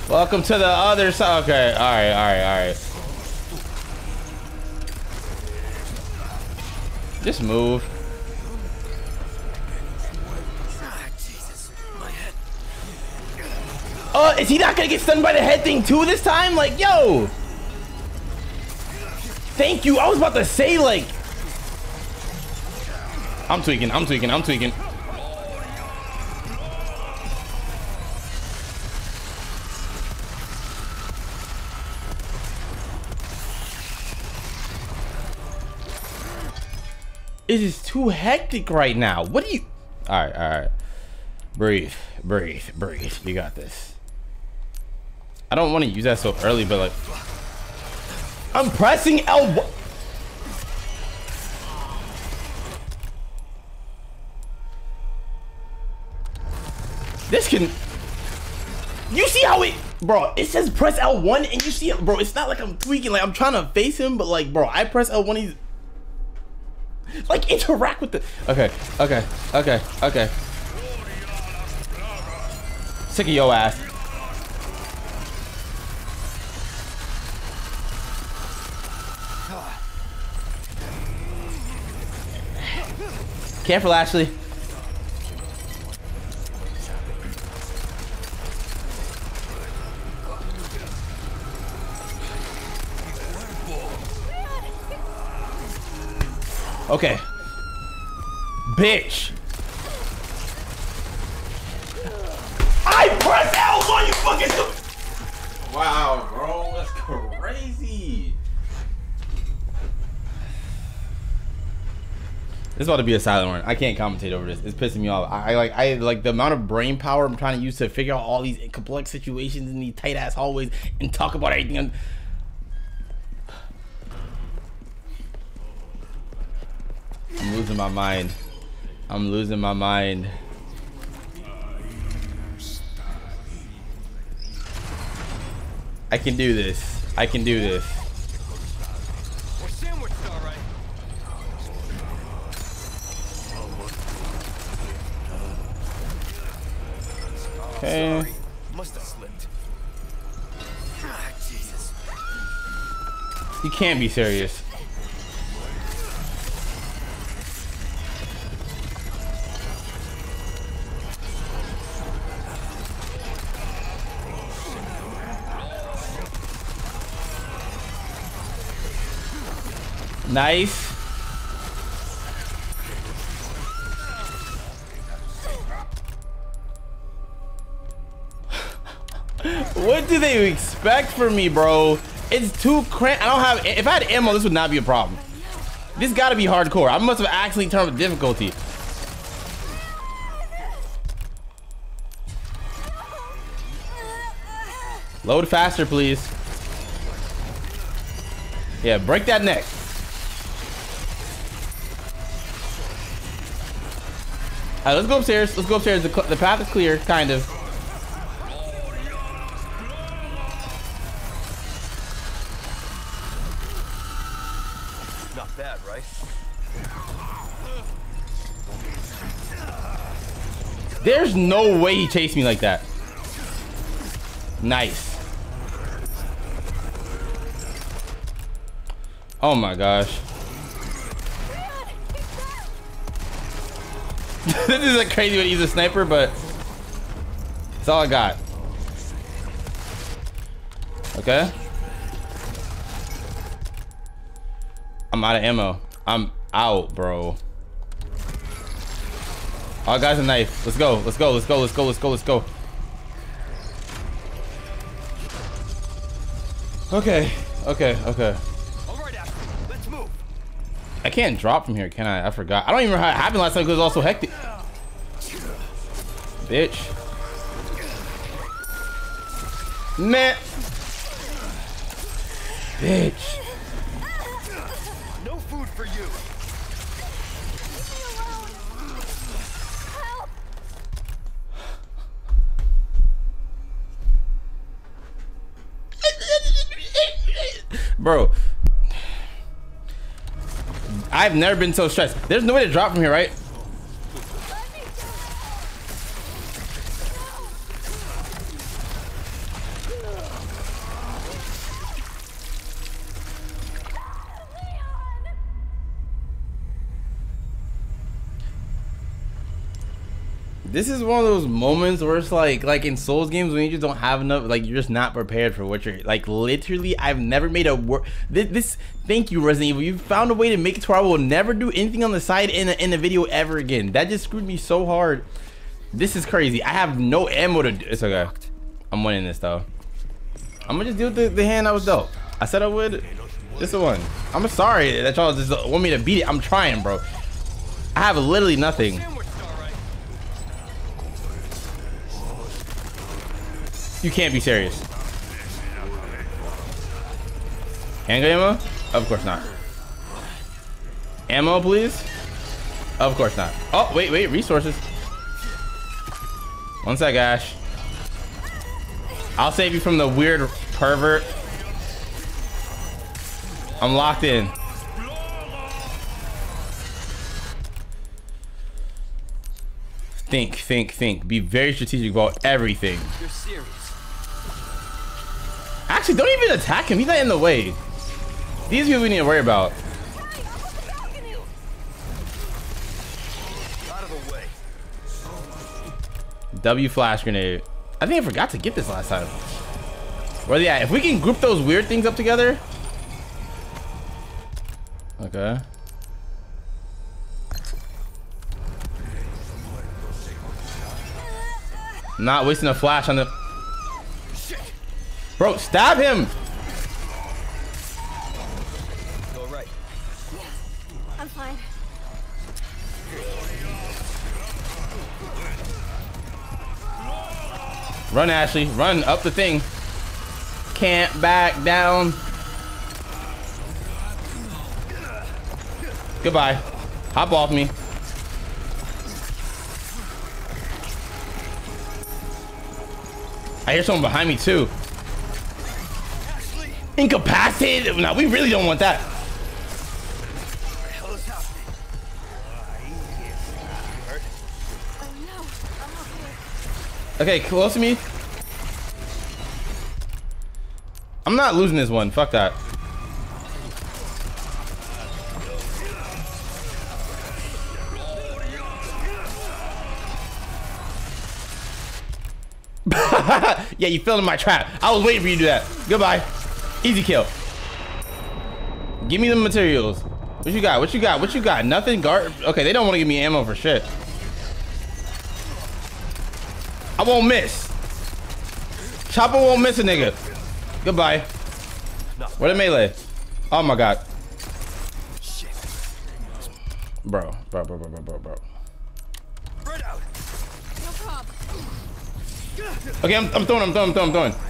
Welcome to the other side. Okay, all right, all right, all right. Just move. Oh, is he not gonna get stunned by the head thing too this time? Like, yo. Thank you. I was about to say like. I'm tweaking. I'm tweaking. I'm tweaking. It is too hectic right now. What do you? All right, all right. Breathe, breathe, breathe. You got this. I don't want to use that so early, but like, I'm pressing L. This can. You see how it, bro? It says press L1, and you see it, bro. It's not like I'm tweaking. Like I'm trying to face him, but like, bro, I press L1. He's like interact with the. Okay, okay, okay, okay. Sick of your ass. Careful, Ashley. Okay. Bitch. I press L1, you fucking Wow, bro, that's crazy. This is about to be a silent one. I can't commentate over this. It's pissing me off. I, I like I like the amount of brain power I'm trying to use to figure out all these complex situations in these tight ass hallways and talk about everything. I'm losing my mind. I'm losing my mind. I can do this. I can do this. We're sandwiched, all right. Okay. Sorry. Must have slipped. Ah, Jesus. You can't be serious. Nice. what do they expect from me, bro? It's too crank. I don't have. If I had ammo, this would not be a problem. This got to be hardcore. I must have actually turned up difficulty. Load faster, please. Yeah, break that neck. Right, let's go upstairs. Let's go upstairs. The, the path is clear, kind of. Not bad, right? There's no way he chased me like that. Nice. Oh my gosh. This is a crazy way to use a sniper, but it's all I got. Okay. I'm out of ammo. I'm out, bro. All I got a knife. Let's go. Let's go. Let's go. Let's go. Let's go. Let's go. Okay. Okay. Okay. All right, Ashley. Let's move. I can't drop from here, can I? I forgot. I don't even know how it happened last time because it was also hectic. Bitch. Man. Bitch. No food for you. Help! Bro. I've never been so stressed. There's no way to drop from here, right? This is one of those moments where it's like, like in Souls games when you just don't have enough, like you're just not prepared for what you're like. Literally, I've never made a work. This, this, thank you, Resident Evil. You found a way to make it to where I will never do anything on the side in a, in a video ever again. That just screwed me so hard. This is crazy. I have no ammo to. do. It's okay. I'm winning this though. I'm gonna just do the, the hand I was dealt. I said I would. This one. I'm sorry that y'all just want me to beat it. I'm trying, bro. I have literally nothing. You can't be serious. Handgun ammo? Of course not. Ammo, please? Of course not. Oh, wait, wait, resources. One sec, Ash. I'll save you from the weird pervert. I'm locked in. Think, think, think. Be very strategic about everything. You're serious. Actually, don't even attack him. He's not in the way. These people we need to worry about. W flash grenade. I think I forgot to get this last time. Where they at? If we can group those weird things up together. Okay. Not wasting a flash on the. Bro, stab him! Go right. I'm fine. Run, Ashley. Run up the thing. Can't back down. Goodbye. Hop off me. I hear someone behind me too. Incapacitated? No, we really don't want that. Okay, close to me. I'm not losing this one. Fuck that. yeah, you fell in my trap. I was waiting for you to do that. Goodbye. Easy kill. Give me the materials. What you got? What you got? What you got? Nothing? Guard? Okay, they don't want to give me ammo for shit. I won't miss. Chopper won't miss a nigga. Goodbye. Where the melee? Oh my god. Bro, bro, bro, bro, bro, bro, bro. Right out. No problem. Okay, I'm, I'm throwing, I'm throwing, I'm throwing, I'm throwing.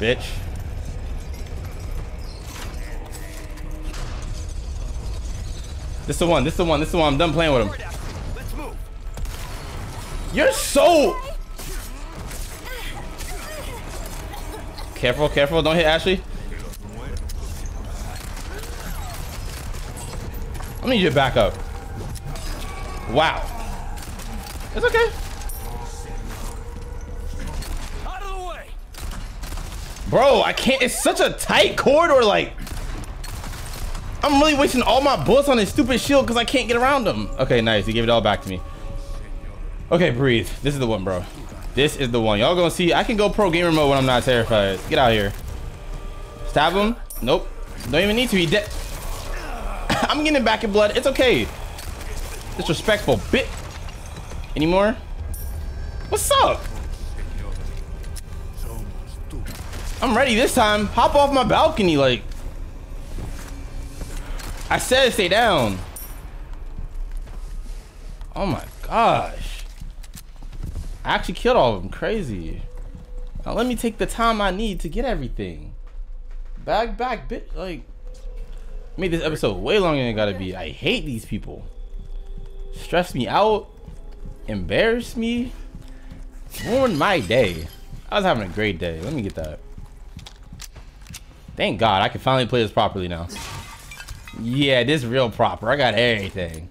Bitch. This the one, this is the one, this is the one. I'm done playing with him. You're so... Careful, careful. Don't hit Ashley. I need you to back up. Wow. It's okay. Bro, I can't. It's such a tight corridor. Like, I'm really wasting all my bullets on this stupid shield because I can't get around them. Okay, nice. He gave it all back to me. Okay, breathe. This is the one, bro. This is the one. Y'all gonna see. I can go pro gamer mode when I'm not terrified. Get out here. Stab him. Nope. Don't even need to. He dead. I'm getting back in blood. It's okay. Disrespectful bit. Anymore? What's up? I'm ready this time. Hop off my balcony, like. I said stay down. Oh my gosh. I actually killed all of them. Crazy. Now let me take the time I need to get everything. Back, back, bit. Like, made this episode way longer than it gotta be. I hate these people. Stress me out. Embarrass me. Ruined my day. I was having a great day. Let me get that. Thank God I can finally play this properly now. Yeah, this real proper. I got everything.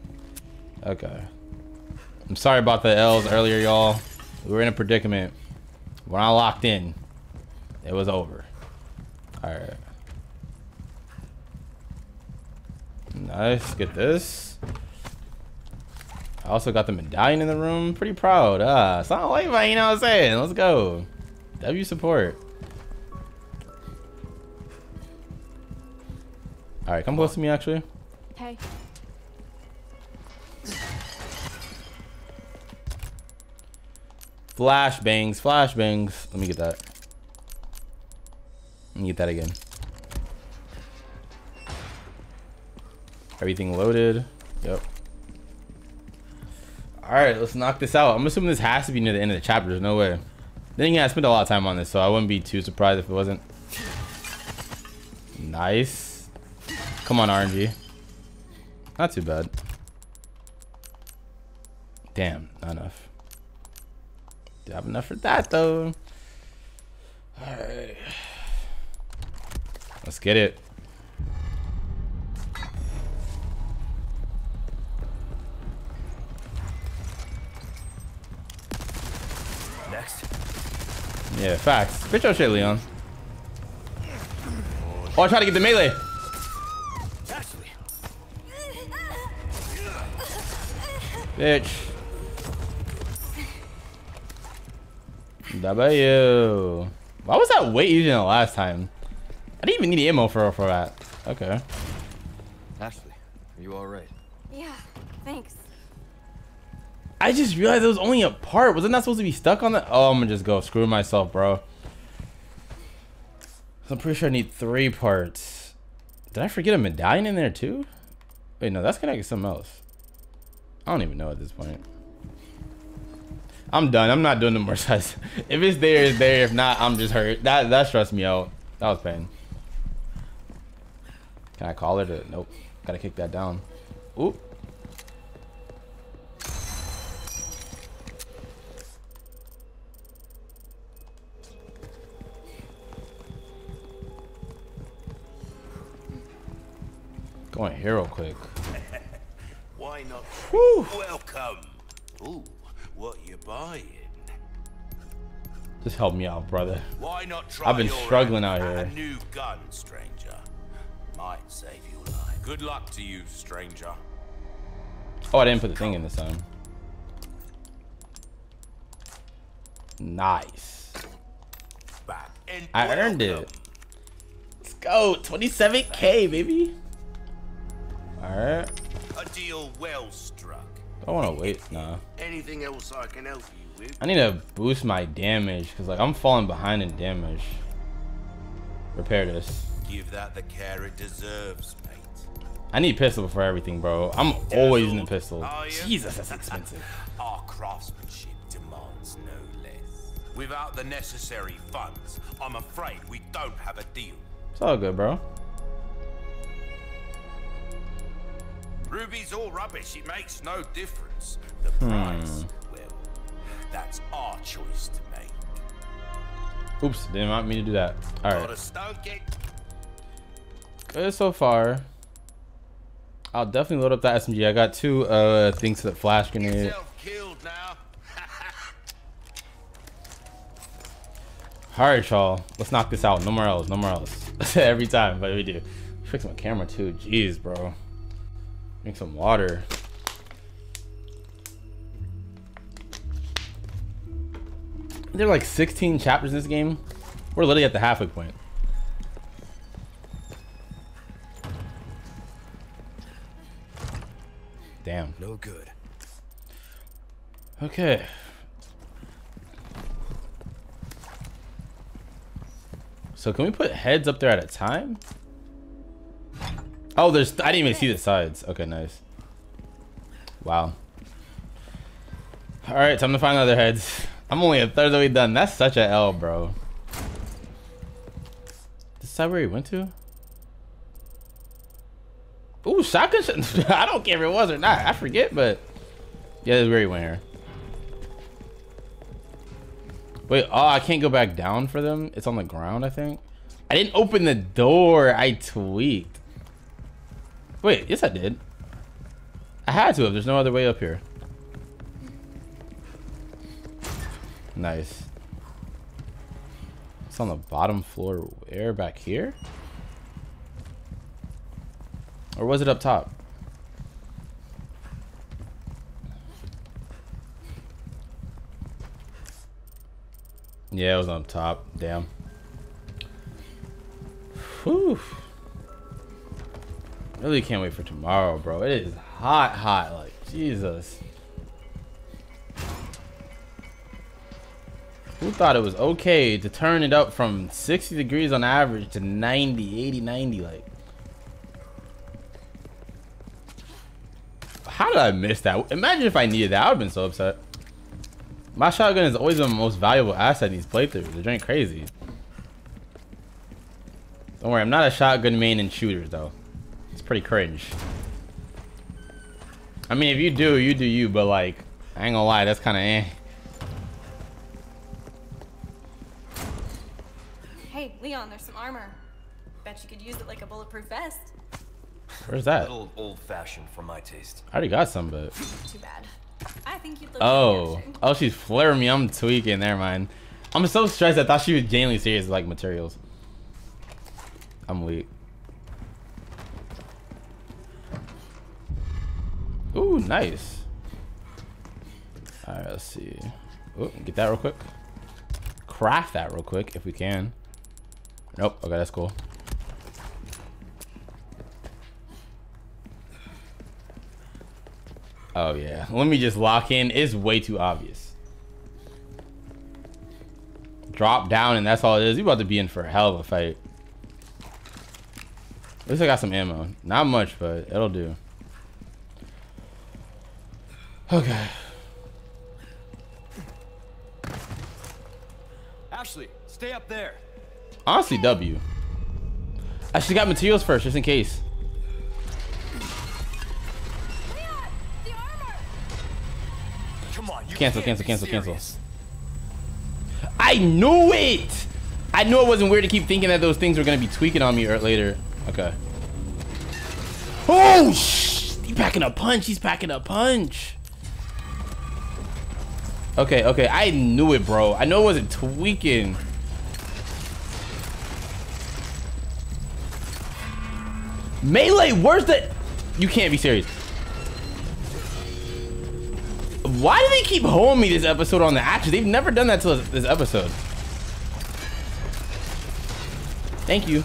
Okay. I'm sorry about the L's earlier, y'all. We were in a predicament. When I locked in, it was over. Alright. Nice. Get this. I also got the medallion in the room. Pretty proud. Ah, it's not like you know what I'm saying. Let's go. W support. All right, come close to me, actually. Okay. Flash bangs, flash bangs. Let me get that. Let me get that again. Everything loaded. Yep. All right, let's knock this out. I'm assuming this has to be near the end of the chapter. There's no way. Then again, I spent a lot of time on this, so I wouldn't be too surprised if it wasn't. Nice. Come on, RNG. Not too bad. Damn, not enough. Do I have enough for that, though? Alright. Let's get it. Next. Yeah, facts. Bitch your shit, Leon. Oh, I tried to get the melee. Bitch. W. Why was that way easier than the last time? I didn't even need ammo for for that. Okay. Ashley, are you all right? Yeah, thanks. I just realized it was only a part. Was it not supposed to be stuck on that? Oh, I'm gonna just go screw myself, bro. I'm pretty sure I need three parts. Did I forget a medallion in there too? Wait, no, that's connected to something else. I don't even know at this point. I'm done. I'm not doing the more size. If it's there, it's there. If not, I'm just hurt. That that stressed me out. That was pain. Can I call it? A, nope. Gotta kick that down. Oop. Going here real quick. Why not? Whew. Welcome. Ooh, what you buying? Just help me out, brother. Why not try I've been struggling out here. A new gun, stranger. Might save your life. Good luck to you, stranger. Oh, I didn't put the thing in this time. Nice. I earned it. Let's go. 27k, baby. Alright. A deal well struck. I want to wait. Nah. Anything else I can help you with? I need to boost my damage because like I'm falling behind in damage. Repair this. Give that the care it deserves, mate. I need pistol for everything, bro. I'm always using the pistol. Jesus, that's expensive. Our craftsmanship demands no less. Without the necessary funds, I'm afraid we don't have a deal. It's all good, bro. Ruby's all rubbish. It makes no difference. The Hmm. price, well, that's our choice to make. Oops, didn't want me to do that. All right. Gotta right, stoke it. good so far. I'll definitely load up that SMG. I got two uh things that the flash grenade. Yourself killed now. All right, y'all. Let's knock this out. No more else. No more else. Every time, but we do. Fix my camera too. Jeez, bro. Drink some water. There are like 16 chapters in this game. We're literally at the halfway point. Damn. No good. Okay. So can we put heads up there at a time? Oh, there's. I didn't even see the sides. Okay, nice. Wow. All right, time to find other heads. I'm only a third of the way done. That's such a L, bro. This side where he went to? Ooh, shotgun. Sh I don't care if it was or not. I forget, but yeah, this is where he went here. Wait, oh, I can't go back down for them. It's on the ground, I think. I didn't open the door. I tweaked. Wait, yes, I did. I had to have. There's no other way up here. Nice. It's on the bottom floor. Where? Back here? Or was it up top? Yeah, it was on top. Damn. Whew. Really can't wait for tomorrow, bro. It is hot, hot. Like, Jesus. Who thought it was okay to turn it up from 60 degrees on average to 90, 80, 90? Like, how did I miss that? Imagine if I needed that. I would have been so upset. My shotgun has always been my most valuable asset in these playthroughs. They're crazy. Don't worry, I'm not a shotgun main in shooters though. It's pretty cringe. I mean, if you do, you do you, but like, I ain't gonna lie, that's kind of eh. Hey, Leon, there's some armor. Bet you could use it like a bulletproof vest. Where's A that? little old-fashioned for my taste. I already got some, but Too bad. I think you'd look oh, oh, she's flaring me. I'm tweaking. Never mind. I'm so stressed. I thought she was genuinely serious, like materials. I'm weak. Ooh, nice. All right, let's see. Ooh, get that real quick. Craft that real quick if we can. Nope. Okay, that's cool. Oh yeah. Let me just lock in. It's way too obvious. Drop down and that's all it is. You about to be in for a hell of a fight. At least I got some ammo. Not much, but it'll do. Okay. Ashley, stay up there. Honestly, W. I should got materials first, just in case. Come on, cancel, cancel, cancel, cancel. I knew it! I knew it wasn't weird to keep thinking that those things were gonna be tweaking on me er, later. Okay. Oh, shh! He's packing a punch. He's packing a punch. Okay, okay. I knew it, bro. I know it wasn't tweaking. Melee, where's the... You can't be serious. Why do they keep holding me this episode on the action? They've never done that till this episode. Thank you.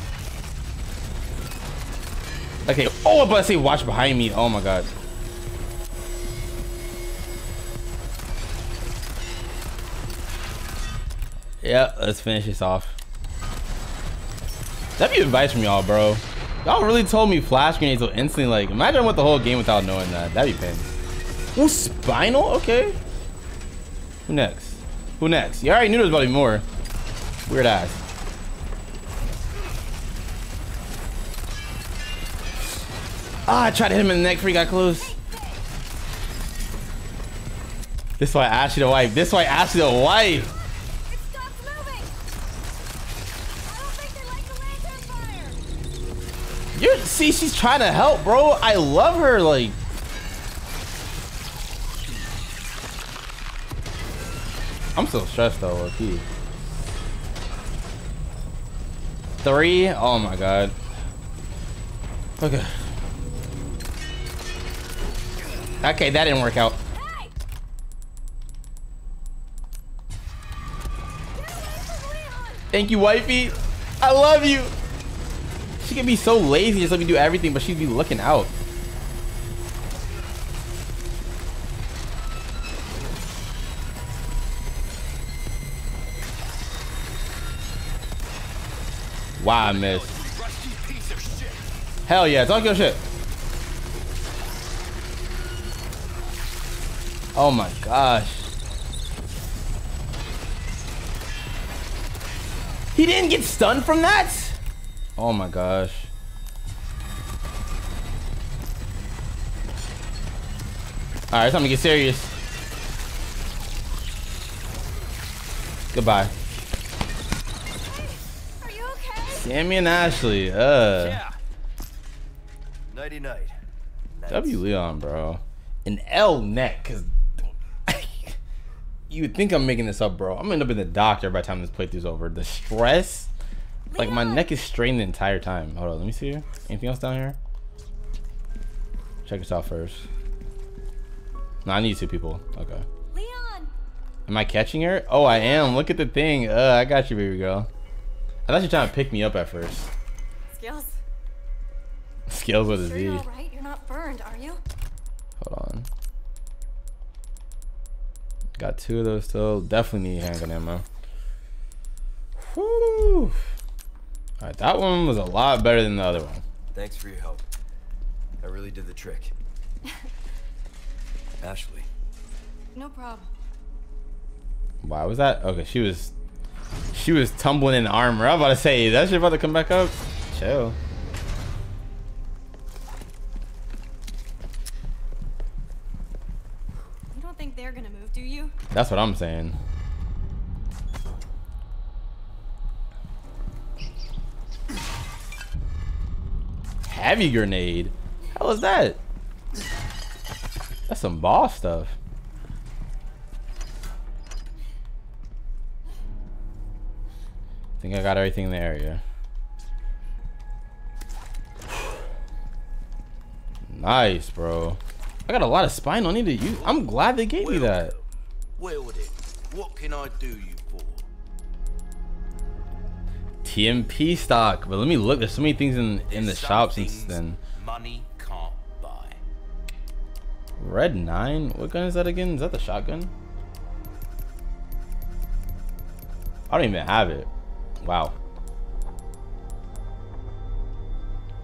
Okay. Oh, I'm to say watch behind me. Oh my god. Yeah, let's finish this off. That'd be advice from y'all, bro. Y'all really told me flash grenades will instantly like imagine went the whole game without knowing that. That'd be pain. Ooh, Spinel? Okay. Who next? Who next? You already knew there was about to be more. Weird ass. Ah, I tried to hit him in the neck before he got close. This is why I asked you to wipe. This is why I asked you to wipe. It stopped moving! I don't think they like the lantern fire! You see, she's trying to help, bro. I love her. Like, I'm so stressed though. Okay. Three. Oh my god. Okay. Okay, that didn't work out. Thank you, wifey. I love you. She can be so lazy, just let me do everything, but she'd be looking out. Wow, I. Hell yeah, talk your shit. Oh my gosh. He didn't get stunned from that? Oh my gosh. Alright, time to get serious. Goodbye. Are you okay? Sammy and Ashley. Uh. Yeah. Nighty night. W Leon, bro. An L neck, cause you would think I'm making this up, bro. I'm gonna end up in the doctor by the time this playthrough's over. The stress, like my neck is strained the entire time. Hold on, let me see here. Anything else down here? Check this out first. No, I need two people. Okay. Leon! Am I catching her? Oh, I am. Look at the thing. Uh, I got you, baby girl. I thought you were trying to pick me up at first. Skills, Skills with a Z. you're alright? You're not burned, are you? Hold on. Got two of those still. Definitely need handgun ammo. Whew. Alright, that one was a lot better than the other one. Thanks for your help. That really did the trick. Ashley. No problem. Why was that? Okay, she was she was tumbling in armor. I was about to say, that shit about to come back up? Chill. You don't think they're gonna move, do you? That's what I'm saying. Heavy grenade? How was that? That's some boss stuff. I think I got everything in the area. Nice, bro. I got a lot of spine. I need to use. I'm glad they gave me that. What can I do you TMP stock. But let me look. There's so many things in in the shop since then. Money can't buy. Red nine. What gun is that again? Is that the shotgun? I don't even have it. Wow.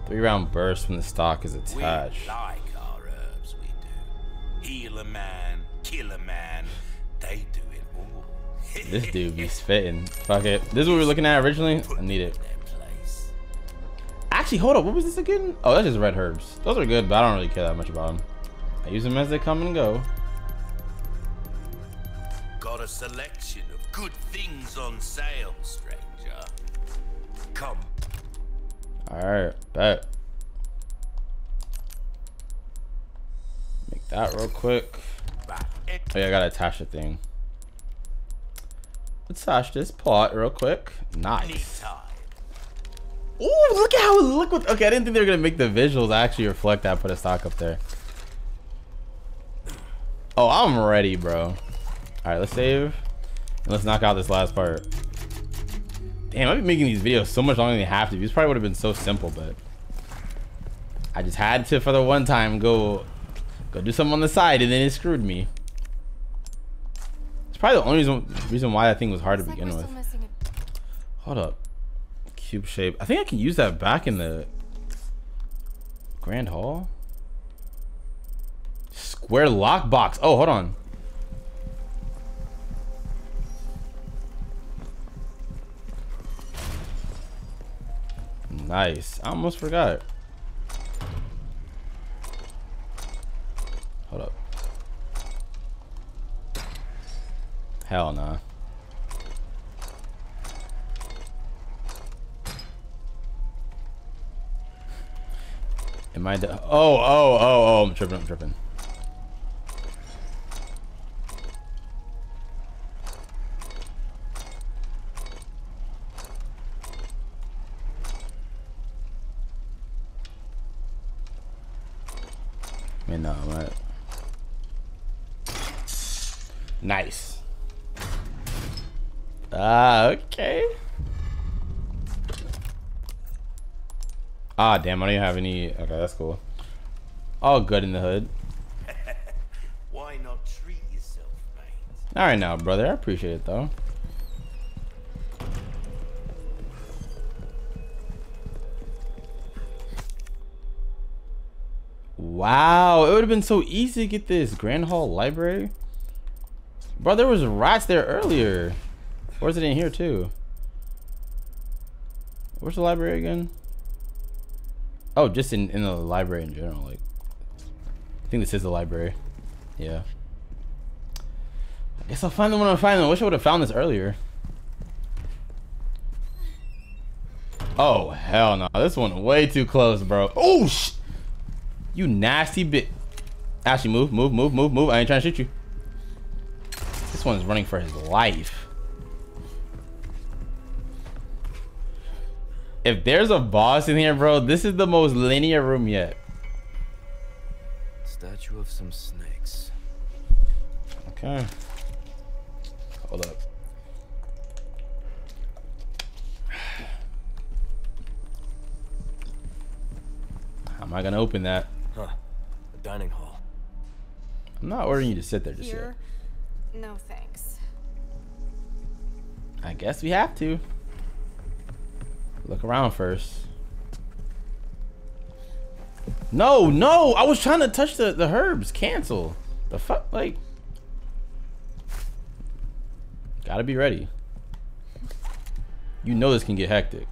Three round burst when the stock is attached. like our herbs, we do. Heal a man, kill a man, they do. This dude be spitting. Fuck it. This is what we were looking at originally. I need it. Actually, hold up. What was this again? Oh, that's just red herbs. Those are good, but I don't really care that much about them. I use them as they come and go. got a selection of good things on sale, stranger. Come. Alright, bet. Make that real quick. Oh yeah, I gotta attach the thing. Attach this plot real quick. Nice. anytime. Ooh, look at how it look with okay, I didn't think they were gonna make the visuals actually reflect that put a stock up there. Oh, I'm ready, bro. Alright, let's save. And let's knock out this last part. Damn, I've been making these videos so much longer than they have to. These probably would have been so simple, but I just had to for the one time go go do something on the side and then it screwed me. Probably the only reason, reason why that thing was hard to like begin with. still missing a Hold up. Cube shape. I think I can use that back in the Grand Hall. Square lockbox. Oh, hold on. Nice. I almost forgot. Hold up. Hell nah. Am I? the- Oh, oh, oh, oh! I'm tripping. I'm tripping. I mean, no, I'm at... Nice. Ah, okay. Ah, damn, I don't even have any... Okay, that's cool. All good in the hood. Why not treat yourself, mate? All right now, brother. I appreciate it, though. Wow, it would have been so easy to get this Grand Hall Library. Bro, there was rats there earlier. Or is it in here too? Where's the library again? Oh, just in, in the library in general. Like, I think this is the library. Yeah. I guess I'll find the one I find. finding. I wish I would have found this earlier. Oh, hell no. This one way too close, bro. Oh, sh You nasty bit. Ashley, move, move, move, move, move. I ain't trying to shoot you. This one's running for his life. If there's a boss in here, bro, this is the most linear room yet. Statue of some snakes. Okay. Hold up. How am I gonna open that? Huh. A dining hall. I'm not ordering you to sit there just here. No thanks. I guess we have to. Look around first. No, no! I was trying to touch the, the herbs. Cancel. The fuck? Like. Gotta be ready. You know this can get hectic.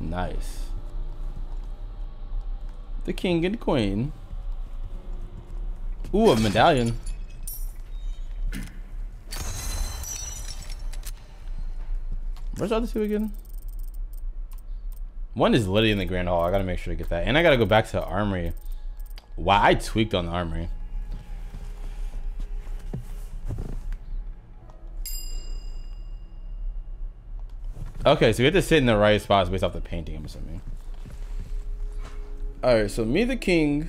Nice. The king and queen. Ooh, a medallion. Where's the other two again? One is literally in the Grand Hall. I gotta make sure to get that. And I gotta go back to the Armory. Wow, I tweaked on the Armory. Okay, so we have to sit in the right spots based off the painting, I'm assuming. Alright, so me the king.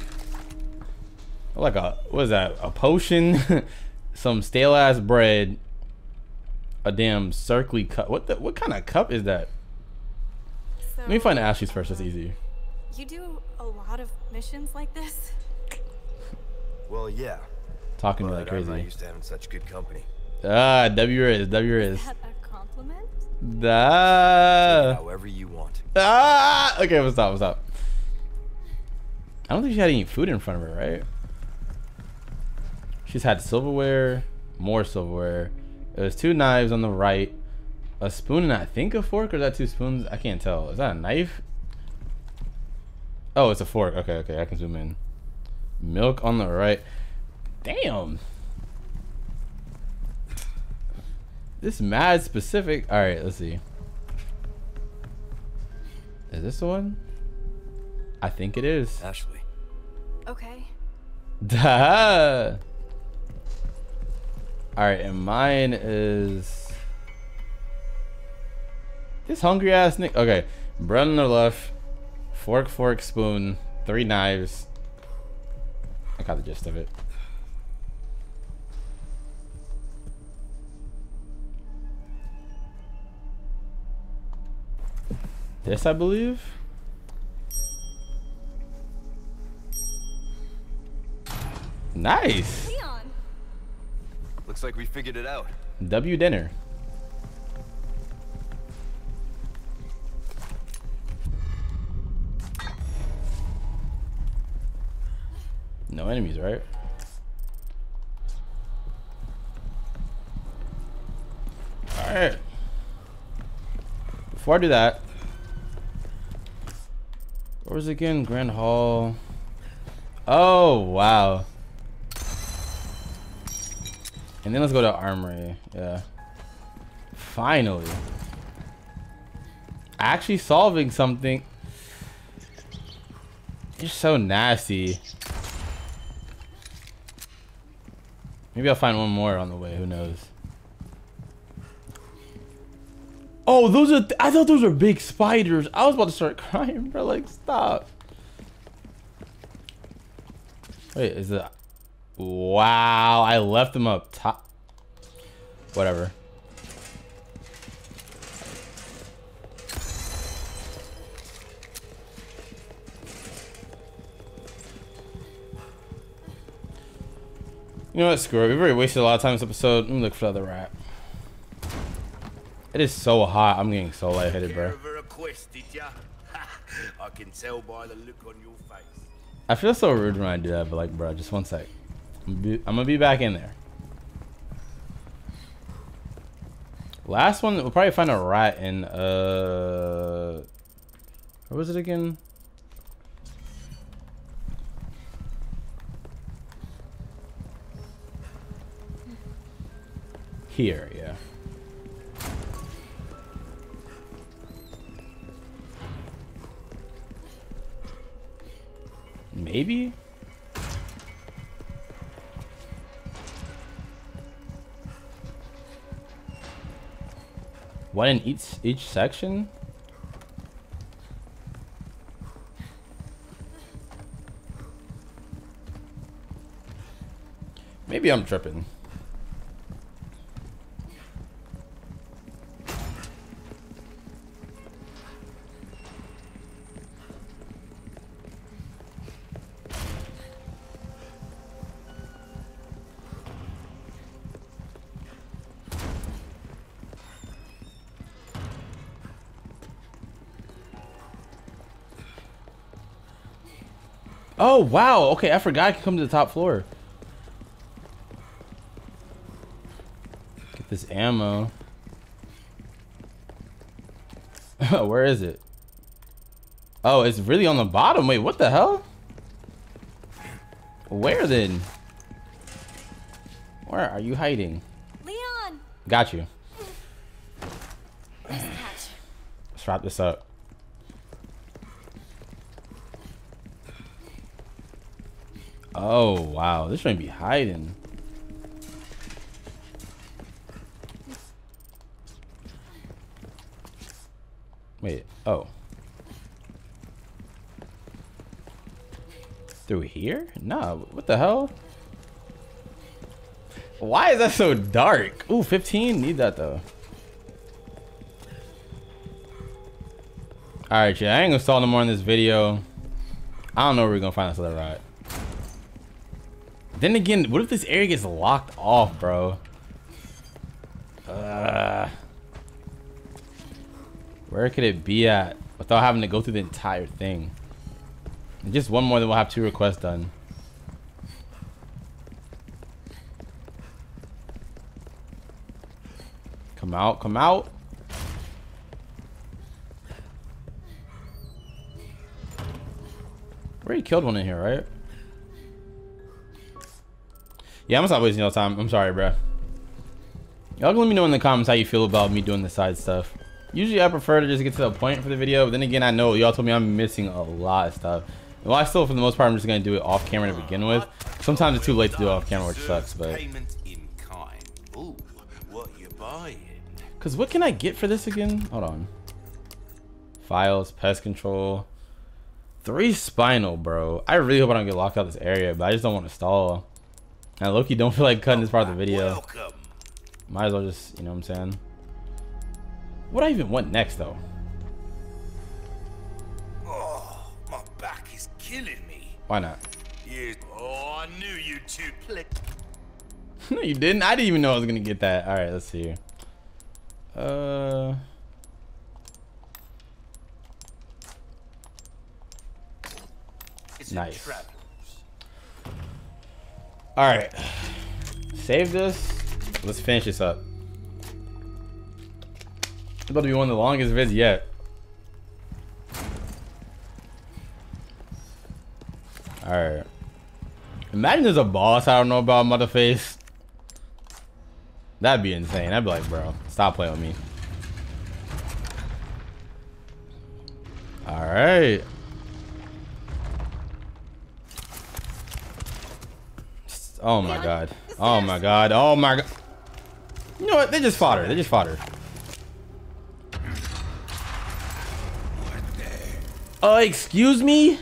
Like a, what is that? A potion? Some stale ass bread. A damn circly cup. What the, what kind of cup is that? So, Let me find Ashley's first, that's easy. You do a lot of missions like this? Well, yeah. Talking to me But like I'm not used to having such good company. Ah, W is, W is. Is that a compliment? Ah. However you want. Ah. Okay, what's up, what's up? I don't think she had any food in front of her, right? She's had silverware, more silverware. There's two knives on the right, a spoon, and I think a fork, or is that two spoons? I can't tell. Is that a knife? Oh, it's a fork. Okay, okay, I can zoom in. Milk on the right. Damn. This mad specific. All right, let's see. Is this the one? I think it is. Ashley. Okay. Duh. All right, and mine is this hungry ass Nick. Okay, bread on the left, fork, fork, spoon, three knives. I got the gist of it. This, I believe. Nice. Leon! Looks like we figured it out. W dinner. No enemies, right? Alright. Before I do that, where was it again? Grand Hall. Oh, wow. And then let's go to Armory. Yeah. Finally. Actually solving something. You're so nasty. Maybe I'll find one more on the way. Who knows? Oh, those are. Th I thought those were big spiders. I was about to start crying, bro. Like, stop. Wait, is it? Wow, I left them up top. Whatever. You know what? Screw it. We've already wasted a lot of time this episode. Let me look for the other rat. It is so hot. I'm getting so lightheaded, bro. Care of a request, did? I can tell by the look on your face. I feel so rude when I do that, but like, bro, just one sec. I'm gonna be, back in there. Last one, we'll probably find a rat in, uh... What was it again? Here, yeah. Maybe? One in each each section? Maybe I'm tripping. Wow. Okay, I forgot I could come to the top floor. Get this ammo. Where is it? Oh, it's really on the bottom. Wait, what the hell? Where then? Where are you hiding? Leon! Got you. Where's the hatch? Let's wrap this up. Oh, wow. This might be hiding. Wait. Oh. Through here? Nah. What the hell? Why is that so dark? Ooh, 15? Need that, though. Alright, yeah. I ain't gonna stall no more in this video. I don't know where we're gonna find this other ride. Then again, what if this area gets locked off, bro? Uh, where could it be at without having to go through the entire thing? And just one more, then we'll have two requests done. Come out, come out. Already killed one in here, right? Yeah, I'm gonna stop wasting your time. I'm sorry, bro. Y'all can let me know in the comments how you feel about me doing the side stuff. Usually I prefer to just get to the point for the video, but then again, I know y'all told me I'm missing a lot of stuff. Well, I still, for the most part, I'm just gonna do it off camera to begin with. Sometimes it's too late to do it off camera, which sucks, but. Ooh, what you buying? Cause what can I get for this again? Hold on. Files, pest control. Three Spinel, bro. I really hope I don't get locked out of this area, but I just don't want to stall. And Loki don't feel like cutting this part of the video. Welcome. Might as well just, you know what I'm saying? What do I even want next, though? Oh, my back is killing me. Why not? You. Oh, I knew you two play. no, you didn't. I didn't even know I was gonna get that. All right, let's see here. Uh. It's a Nice. All right. Save this. Let's finish this up. It's about to be one of the longest vids yet. All right. Imagine there's a boss I don't know about, motherface. That'd be insane. I'd be like, bro, stop playing with me. All right. Oh my god. Oh my god. Oh my god. You know what? They just her. They just her. Uh, excuse me?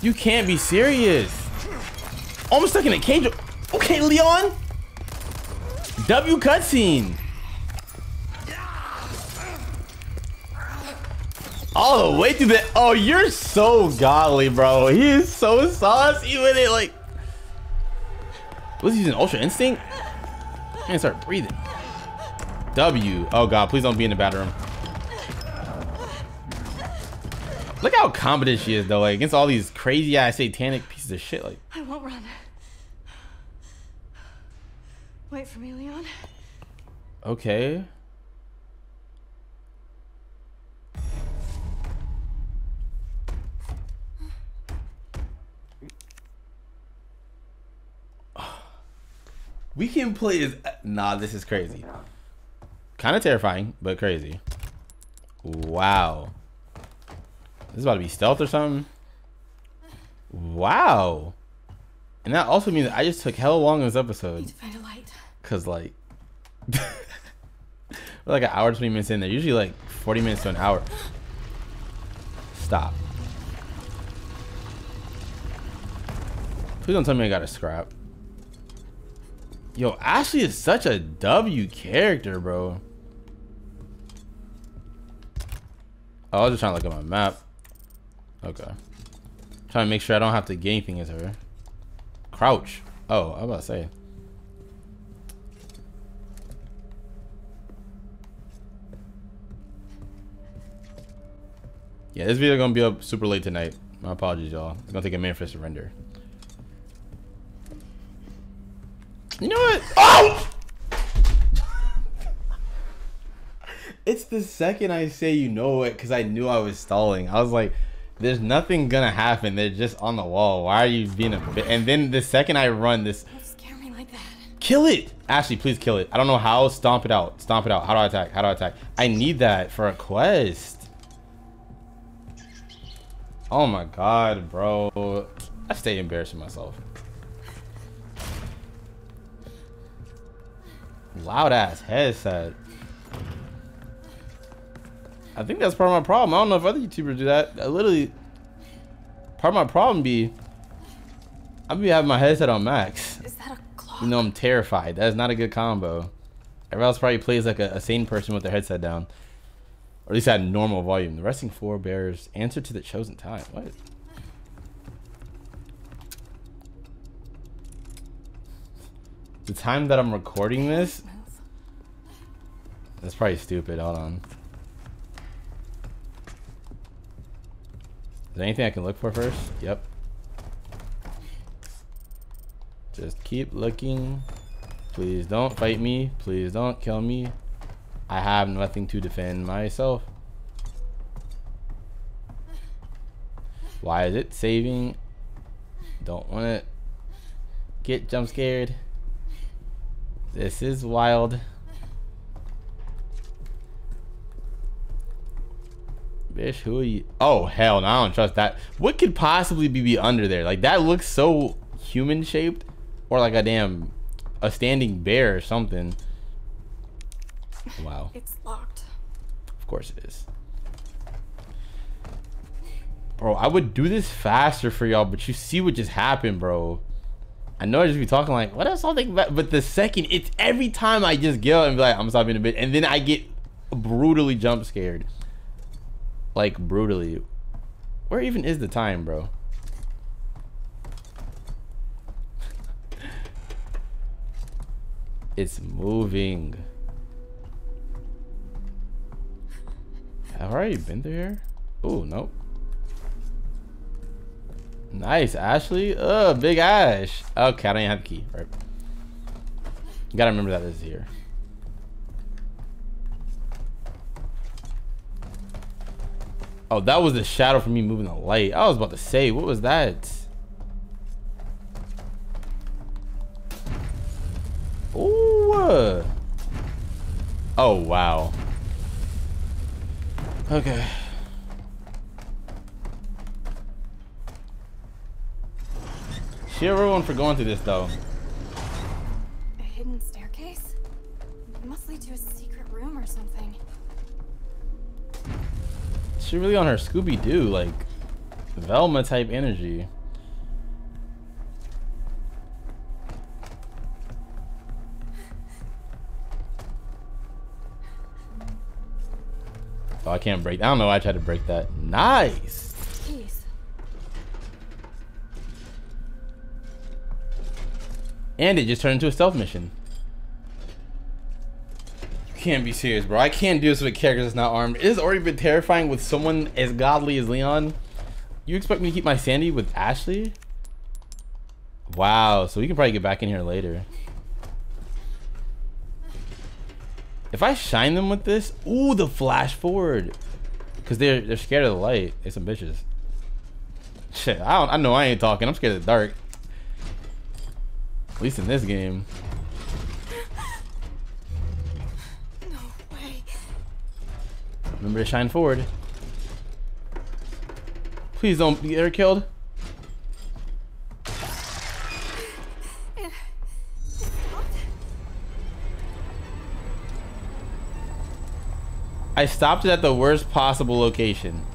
You can't be serious. I'm stuck in a cage. Okay, Leon. W cutscene. All the way through the. Oh, you're so godly, bro. He is so saucy with it. Like, was he using Ultra Instinct? Man, start breathing. W. Oh god, please don't be in the bathroom. Look how competent she is, though. Like against all these crazy ass satanic pieces of shit. Like, I won't run. Wait for me, Leon. okay. We can play as nah. This is crazy. Kind of terrifying, but crazy. Wow. This is about to be stealth or something. Wow. And that also means I just took hell long in this episode. Need to Find a light. Cause like, we're like an hour, 20 minutes in. They're usually like 40 minutes to an hour. Stop. Please don't tell me I got a scrap. Yo, Ashley is such a W character, bro. Oh, I was just trying to look at my map. Okay. Trying to make sure I don't have to gain anything as her. Crouch. Oh, I was about to say. Yeah, this video gonna be up super late tonight. My apologies, y'all. It's gonna take a minute for this You know what? Oh! it's the second I say you know it because I knew I was stalling. I was like, there's nothing gonna happen. They're just on the wall. Why are you being a bit? And then the second I run this, Don't scare me like that. kill it. Ashley, please kill it. I don't know how. Stomp it out. Stomp it out. How do I attack? How do I attack? I need that for a quest. Oh my god, bro. I stay embarrassing myself. Loud ass headset. I think that's part of my problem. I don't know if other YouTubers do that. I literally, part of my problem be, I'm be having my headset on max. Is that a claw? You know, I'm terrified. That is not a good combo. Everyone else probably plays like a, a sane person with their headset down. Or at least at normal volume. The resting four bears answer to the chosen time. What? The time that I'm recording this, that's probably stupid. Hold on. Is there anything I can look for first? Yep. Just keep looking. Please don't fight me. Please don't kill me. I have nothing to defend myself. Why is it saving? Don't want it. get jump scared. This is wild. Bitch, who are you? Oh, hell no, I don't trust that. What could possibly be, be under there? Like, that looks so human shaped. Or like a damn, a standing bear or something. Wow. It's locked. Of course it is. Bro, I would do this faster for y'all, but you see what just happened, bro. I know I just be talking like, what else I'll think about? But the second, it's every time I just get up and be like, I'm stopping a bit. And then I get brutally jump scared. Like, brutally. Where even is the time, bro? it's moving. Have I already been through here? Oh, nope. Nice, Ashley. Oh, big Ash. Okay, I don't even have the key. Right. You gotta remember that this is here. Oh, that was the shadow from me moving the light. I was about to say, what was that? Ooh. Oh, wow. Okay. Shit everyone for going through this though. A hidden staircase? It must lead to a secret room or something. She really on her Scooby Doo, like Velma type energy. Oh, I can't break. I don't know. why I tried to break that. Nice. And it just turned into a stealth mission. You can't be serious, bro. I can't do this with a character that's not armed. It has already been terrifying with someone as godly as Leon. You expect me to keep my sanity with Ashley? Wow, so we can probably get back in here later. If I shine them with this, ooh, the flash forward. Cause they're they're scared of the light. It's bitches. Shit, I don't I know I ain't talking. I'm scared of the dark. At least in this game. No way. Remember to shine forward. Please don't get her killed. It, it stopped. I stopped it at the worst possible location.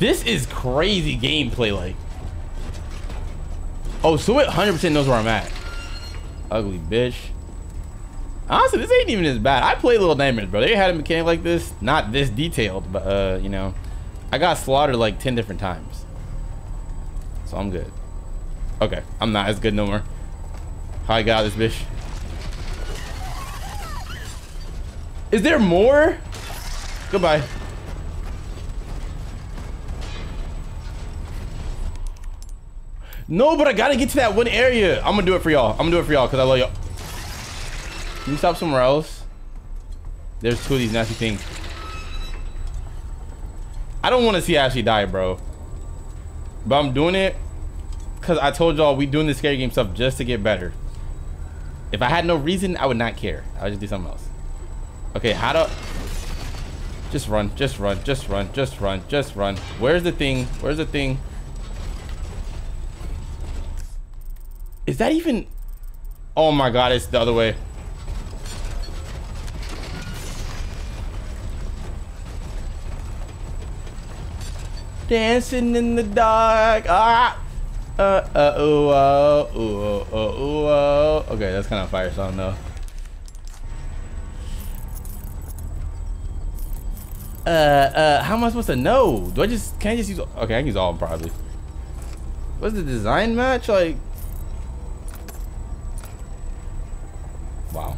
This is crazy gameplay like. Oh, so it 100% knows where I'm at. Ugly bitch. Honestly, this ain't even as bad. I play Little Nightmares, bro. They had a mechanic like this. Not this detailed, but, uh, you know. I got slaughtered like 10 different times. So I'm good. Okay, I'm not as good no more. How I got this bitch. Is there more? Goodbye. No, but I gotta get to that one area. I'm gonna do it for y'all. I'm gonna do it for y'all because I love y'all. Can you stop somewhere else? There's two of these nasty things. I don't want to see Ashley die, bro. But I'm doing it because I told y'all we doing this scary game stuff just to get better. If I had no reason, I would not care. I would just do something else. Okay, how to... Just run, just run, just run, just run, just run. Where's the thing? Where's the thing? Is that even... Oh my god, it's the other way. Dancing in the dark. Ah! Uh, uh, ooh, oh, ooh, oh, oh, ooh, oh. Okay, that's kind of a fire song, though. Uh, uh, how am I supposed to know? Do I just, can I just use, okay, I can use all of them probably. What's the design match? Like, wow.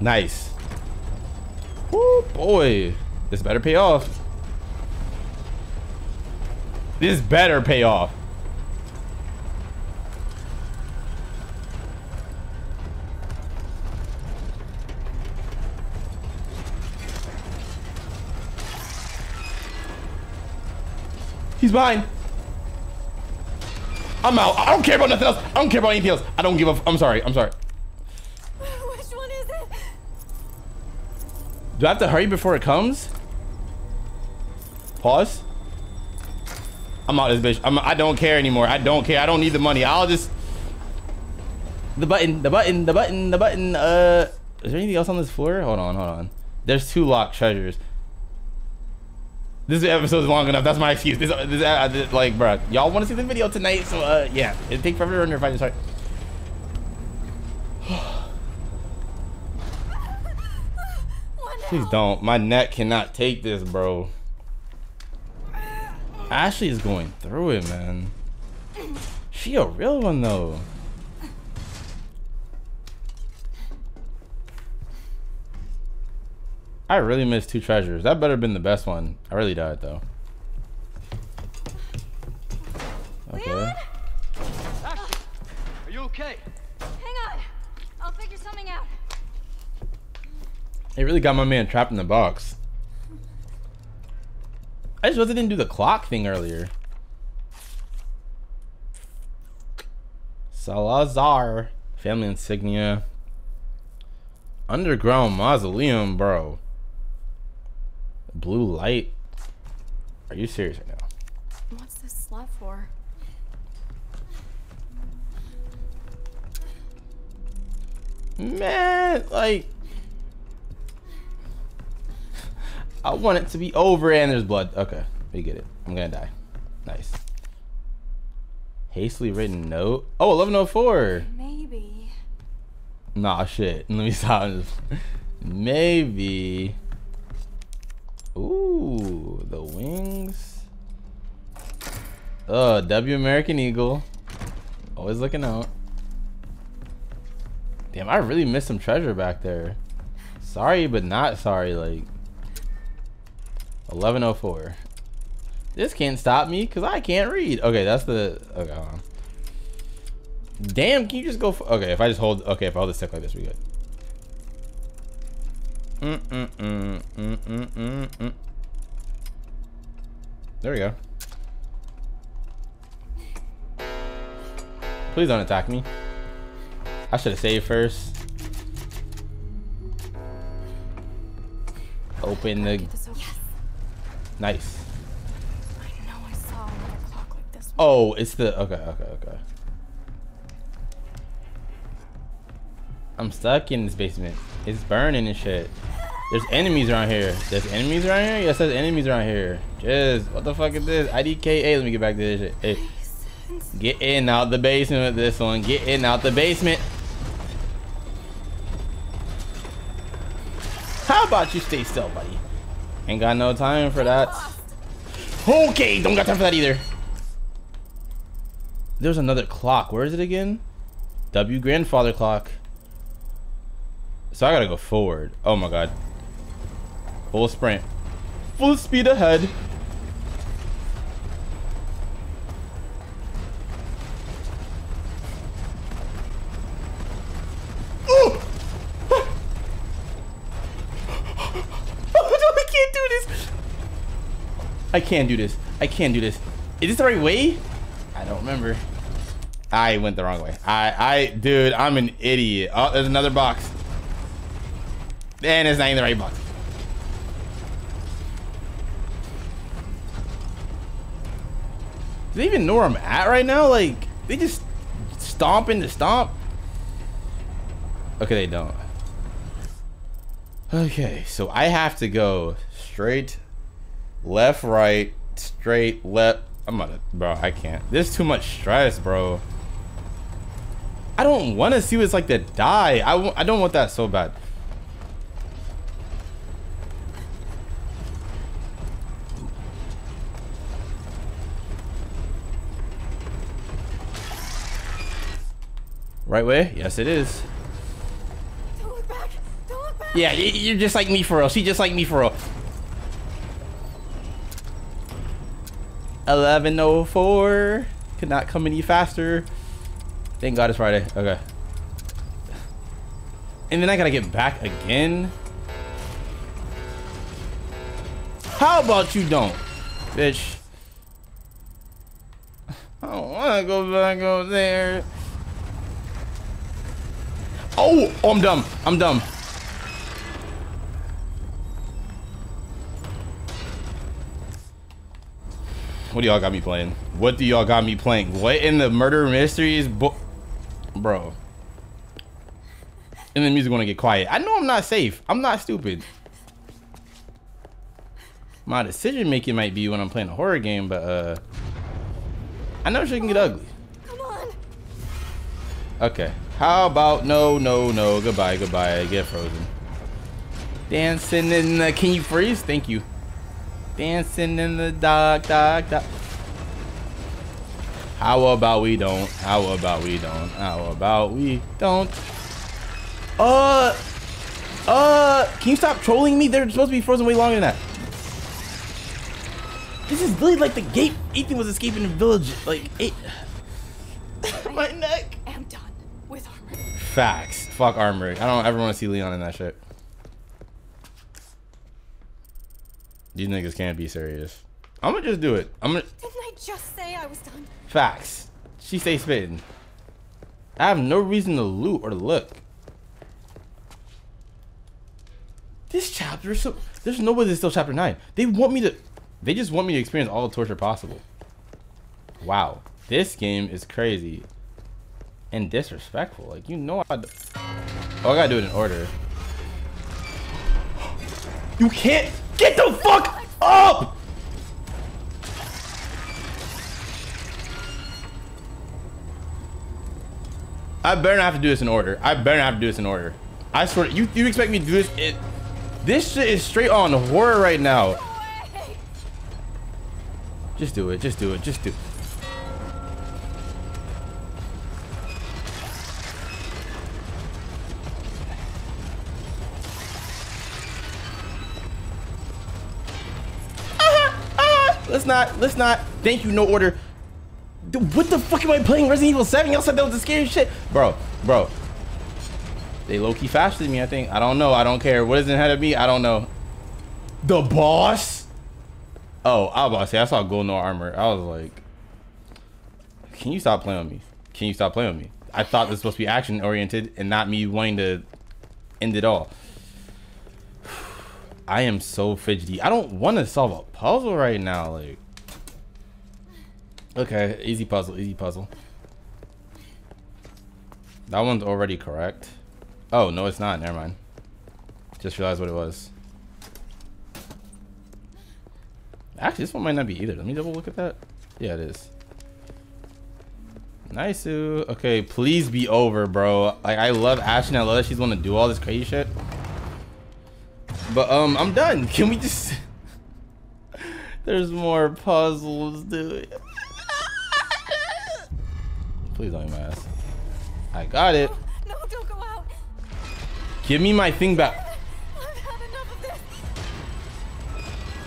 Nice. Woo, boy. This better pay off. This better pay off. He's behind. I'm out. I don't care about nothing else. I don't care about anything else. I don't give a. F I'm sorry. I'm sorry. Which one is it? Do I have to hurry before it comes? Pause. I'm out of this bitch. I'm, I don't care anymore. I don't care. I don't need the money. I'll just. The button. The button. The button. The button. Uh, is there anything else on this floor? Hold on. Hold on. There's two locked treasures. This episode is long enough. That's my excuse. This, this, uh, this like, bruh, y'all want to see the video tonight? So, uh, yeah, it take forever to run if I just start. Please don't. My neck cannot take this, bro. Ashley is going through it, man. She a real one though. I really missed two treasures. That better have been the best one. I really died though. Okay. Leon? Are you okay? Hang on. I'll figure something out. It really got my man trapped in the box. I just wasn't didn't do the clock thing earlier. Salazar. Family insignia. Underground mausoleum, bro. Blue light. Are you serious right now? What's this slot for? Man, like I want it to be over and there's blood. Okay, we get it. I'm gonna die. Nice. Hastily written note. Oh, 1104. Maybe. Nah, shit. Let me stop. Maybe. Ooh, the wings. Uh, W American Eagle. Always looking out. Damn, I really missed some treasure back there. Sorry, but not sorry. Like 1104. This can't stop me because I can't read. Okay, that's the. Okay. Damn, can you just go? Okay, if I just hold. Okay, if I hold the stick like this, we good. Mm mm mm. There we go. Please don't attack me. I should have saved first. Open the. Get this over. Yes. Nice. I know I saw another clock like this one. Oh, it's the. Okay, okay, okay. I'm stuck in this basement. It's burning and shit. There's enemies around here. There's enemies around here? Yes, there's enemies around here. Just, what the fuck is this? IDKA. Let me get back to this shit. Hey, get in out the basement with this one. Get in out the basement. How about you stay still, buddy? Ain't got no time for that. Okay, don't got time for that either. There's another clock. Where is it again? W grandfather clock. So I gotta go forward. Oh my god. Full sprint. Full speed ahead. Ooh! Oh, no, I can't do this. I can't do this. I can't do this. Is this the right way? I don't remember. I went the wrong way. I, I, dude, I'm an idiot. Oh, there's another box. And it's not in the right box. Do they even know where I'm at right now? Like, they just stomp into stomp? Okay, they don't. Okay, so I have to go straight, left, right, straight, left. I'm gonna, bro, I can't. There's too much stress, bro. I don't want to see what it's like to die. I w I don't want that so bad. Right way? Yes, it is. Don't look back. Don't look back. Yeah, you're just like me for real. She just like me for real. 1104 could not come any faster. Thank God it's Friday. Okay. And then I gotta get back again. How about you don't, bitch? I don't want to go back over there. Oh, oh, I'm dumb. I'm dumb. What do y'all got me playing? What do y'all got me playing? What in the murder mysteries? Bro. And the music wanna get quiet. I know I'm not safe. I'm not stupid. My decision making might be when I'm playing a horror game, but uh I know she can get ugly. Come on. Okay. How about no, no, no. Goodbye, goodbye. Get frozen. Dancing in the. Can you freeze? Thank you. Dancing in the dark, dark, dark. How about we don't? How about we don't? How about we don't? Uh. Uh. Can you stop trolling me? They're supposed to be frozen way longer than that. This is really like the gate. Ethan was escaping the village. Like, it. My neck. Facts. Fuck armor. I don't ever want to see Leon in that shit. These niggas can't be serious. I'm gonna just do it. I'm gonna. Didn't I just say I was done? Facts. She stay spitting. I have no reason to loot or to look. This chapter is so. There's no way this is still chapter 9. They want me to. They just want me to experience all the torture possible. Wow. This game is crazy. And disrespectful. Like, you know I. Oh, I gotta do it in order. You can't. Get the fuck up! I better not have to do this in order. I better not have to do this in order. I swear, you you expect me to do this? It, this shit is straight on horror right now. Just do it. Just do it. Just do. Let's not. Let's not. Thank you. No order. Dude, what the fuck am I playing? Resident Evil 7? Y'all said that was the scary shit. Bro, bro. They low-key faster than me, I think. I don't know. I don't care. What is ahead of me? I don't know. The boss? Oh, I was about to say, I saw gold no armor. I was like, can you stop playing with me? Can you stop playing with me? I thought this was supposed to be action-oriented and not me wanting to end it all. I am so fidgety. I don't want to solve a puzzle right now. Like, okay, easy puzzle, easy puzzle. That one's already correct. Oh, no, it's not. Never mind. Just realized what it was. Actually, this one might not be either. Let me double look at that. Yeah, it is. Nice. Okay, please be over, bro. Like, I love Ashley. I love that she's going to do all this crazy shit. But, um, I'm done. Can we just... There's more puzzles, dude. Please don't eat my ass. I got it. No, don't go out. Give me my thing back. I've had enough of this.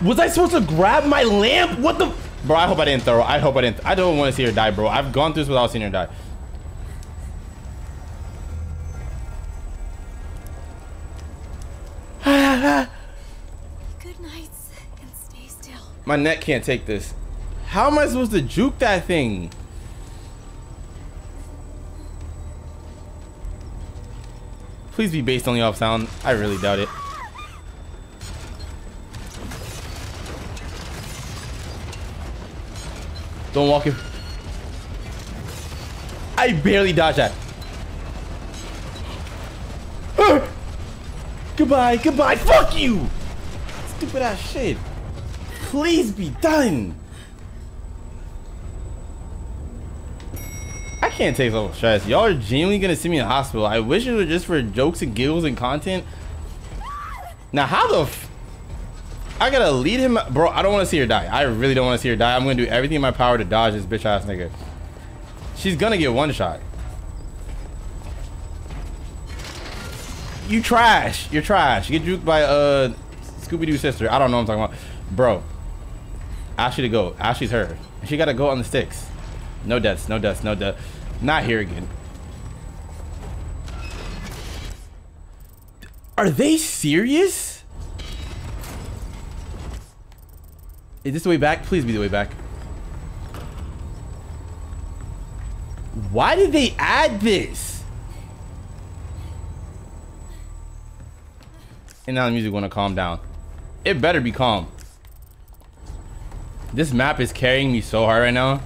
Was I supposed to grab my lamp? What the? Bro, I hope I didn't throw. I hope I didn't. I don't want to see her die, bro. I've gone through this without seeing her die. Good nights and stay still. My neck can't take this. How am I supposed to juke that thing? Please be based only off sound. I really doubt it. Don't walk it. I barely dodged that. Goodbye, goodbye. Fuck you. Stupid ass shit. Please be done. I can't take level stress. Y'all are genuinely gonna see me in the hospital. I wish it was just for jokes and giggles and content. Now, how the f I gotta lead him, bro. I don't want to see her die. I really don't want to see her die. I'm gonna do everything in my power to dodge this bitch ass nigga. She's gonna get one shot. You trash. You're trash. You get juked by uh Scooby Doo sister. I don't know what I'm talking about, bro. Ashley to go. Ashley's her. She gotta go on the sticks. No deaths. No deaths. No death. Not here again. Are they serious? Is this the way back? Please be the way back. Why did they add this? And now the music want to calm down. It better be calm. This map is carrying me so hard right now.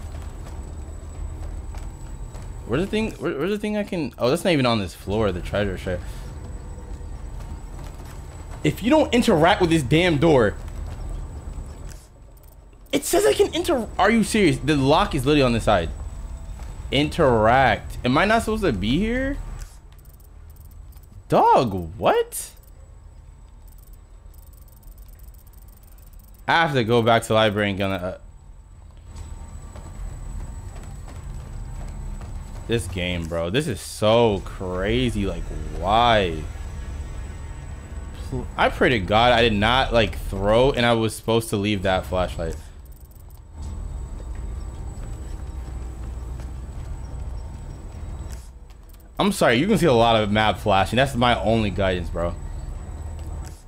Where's the thing? Where, where's the thing I can? Oh, that's not even on this floor. The treasure share. If you don't interact with this damn door, it says I can inter. Are you serious? The lock is literally on the side. Interact. Am I not supposed to be here? Dog, what? I have to go back to the library and gonna. This game, bro. This is so crazy. Like, why? I pray to God I did not like throw and I was supposed to leave that flashlight. I'm sorry, you can see a lot of map flashing. That's my only guidance, bro.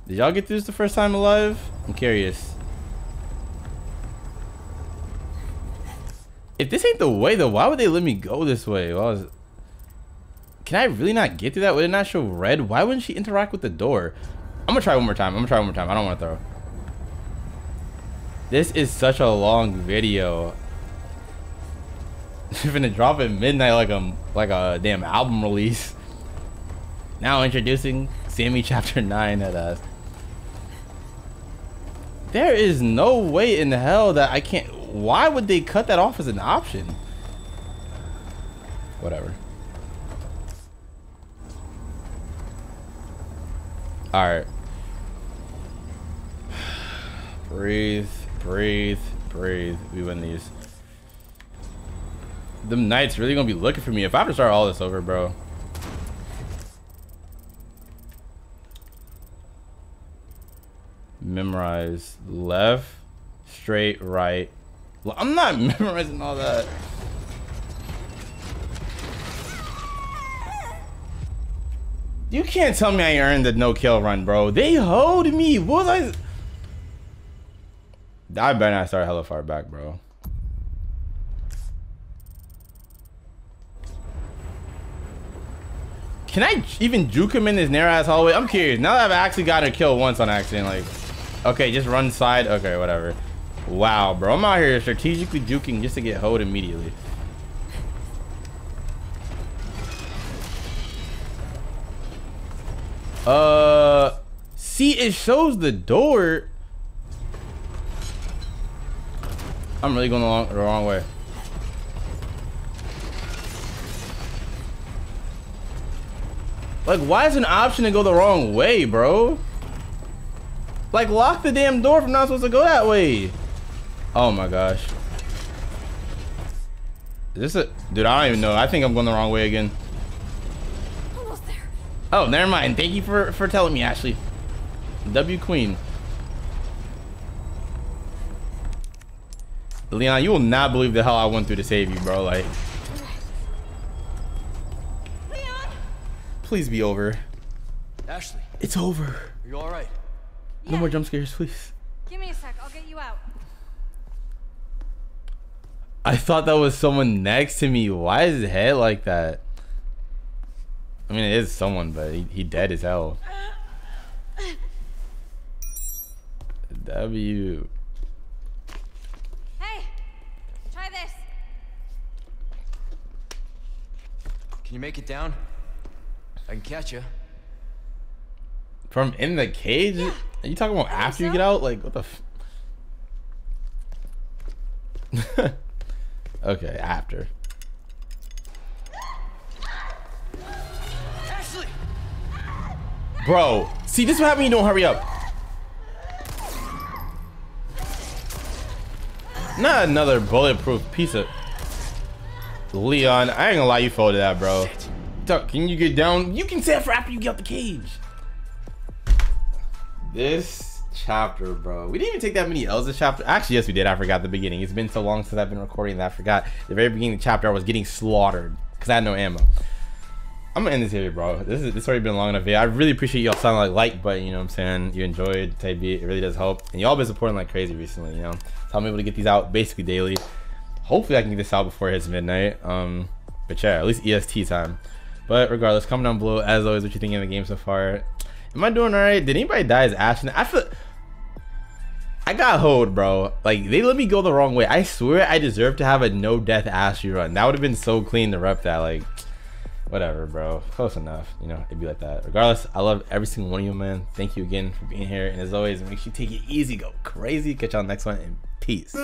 Did y'all get through this the first time alive? I'm curious. If this ain't the way though, why would they let me go this way? Was... Can I really not get through that? Would it not show red? Why wouldn't she interact with the door? I'm gonna try one more time. I'm gonna try one more time. I don't want to throw. This is such a long video. You're gonna drop at midnight like a like a damn album release. Now introducing Sammy Chapter 9 at us. There is no way in hell that I can't. Why would they cut that off as an option? Whatever. All right. breathe, breathe, breathe. We win these. The knights really gonna be looking for me if I have to start all this over, bro. Memorize left, straight, right. I'm not memorizing all that. You can't tell me I earned the no kill run, bro. They hold me. What was I? I better not start hella far back, bro. Can I even juke him in this narrow ass hallway? I'm curious. Now that I've actually got a kill once on accident, like, okay, just run side. Okay, whatever. Wow, bro. I'm out here strategically juking just to get hold immediately. Uh, see, it shows the door. I'm really going the, long, the wrong way. Like, why is an option to go the wrong way, bro? Like, lock the damn door if I'm not supposed to go that way. Oh my gosh. Is this a... Dude, I don't even know. I think I'm going the wrong way again. Almost there. Oh, never mind. Thank you for, for telling me, Ashley. W Queen. Leon, you will not believe the hell I went through to save you, bro. Like... Leon, Please be over. Ashley, It's over. are you all right? No more jump scares, please. Give me a sec. I'll get you out. I thought that was someone next to me. Why is his head like that? I mean, it is someone, but he, he dead as hell. W. Hey, try this. Can you make it down? I can catch you. From in the cage? Are you talking about after you get out? Like, what the f- Okay, after. Ashley! Bro, see, this is what happens when you don't hurry up. Not another bulletproof piece of... Leon, I ain't gonna lie, you folded that, bro. Duck, can you get down? You can say it for after you get out the cage. This chapter, bro. We didn't even take that many L's this chapter. Actually, yes, we did. I forgot the beginning. It's been so long since I've been recording that I forgot. The very beginning of the chapter, I was getting slaughtered because I had no ammo. I'm gonna end this here, bro. This is this already been a long enough video. I really appreciate y'all sounding like like button, you know what I'm saying? You enjoyed type beat. It really does help. And y'all been supporting like crazy recently, you know. So I'm able to get these out basically daily. Hopefully I can get this out before it hits midnight. Um But yeah, at least EST time. But regardless, comment down below as always what you think of the game so far. Am I doing alright? Did anybody die as Ashton? I feel I got hold, bro. Like they let me go the wrong way. I swear I deserve to have a no death Ashley run. That would have been so clean to rep that. Like whatever, bro. Close enough. You know, it'd be like that. Regardless, I love every single one of you, man. Thank you again for being here. And as always, make sure you take it easy, go crazy. Catch y'all next one, and peace.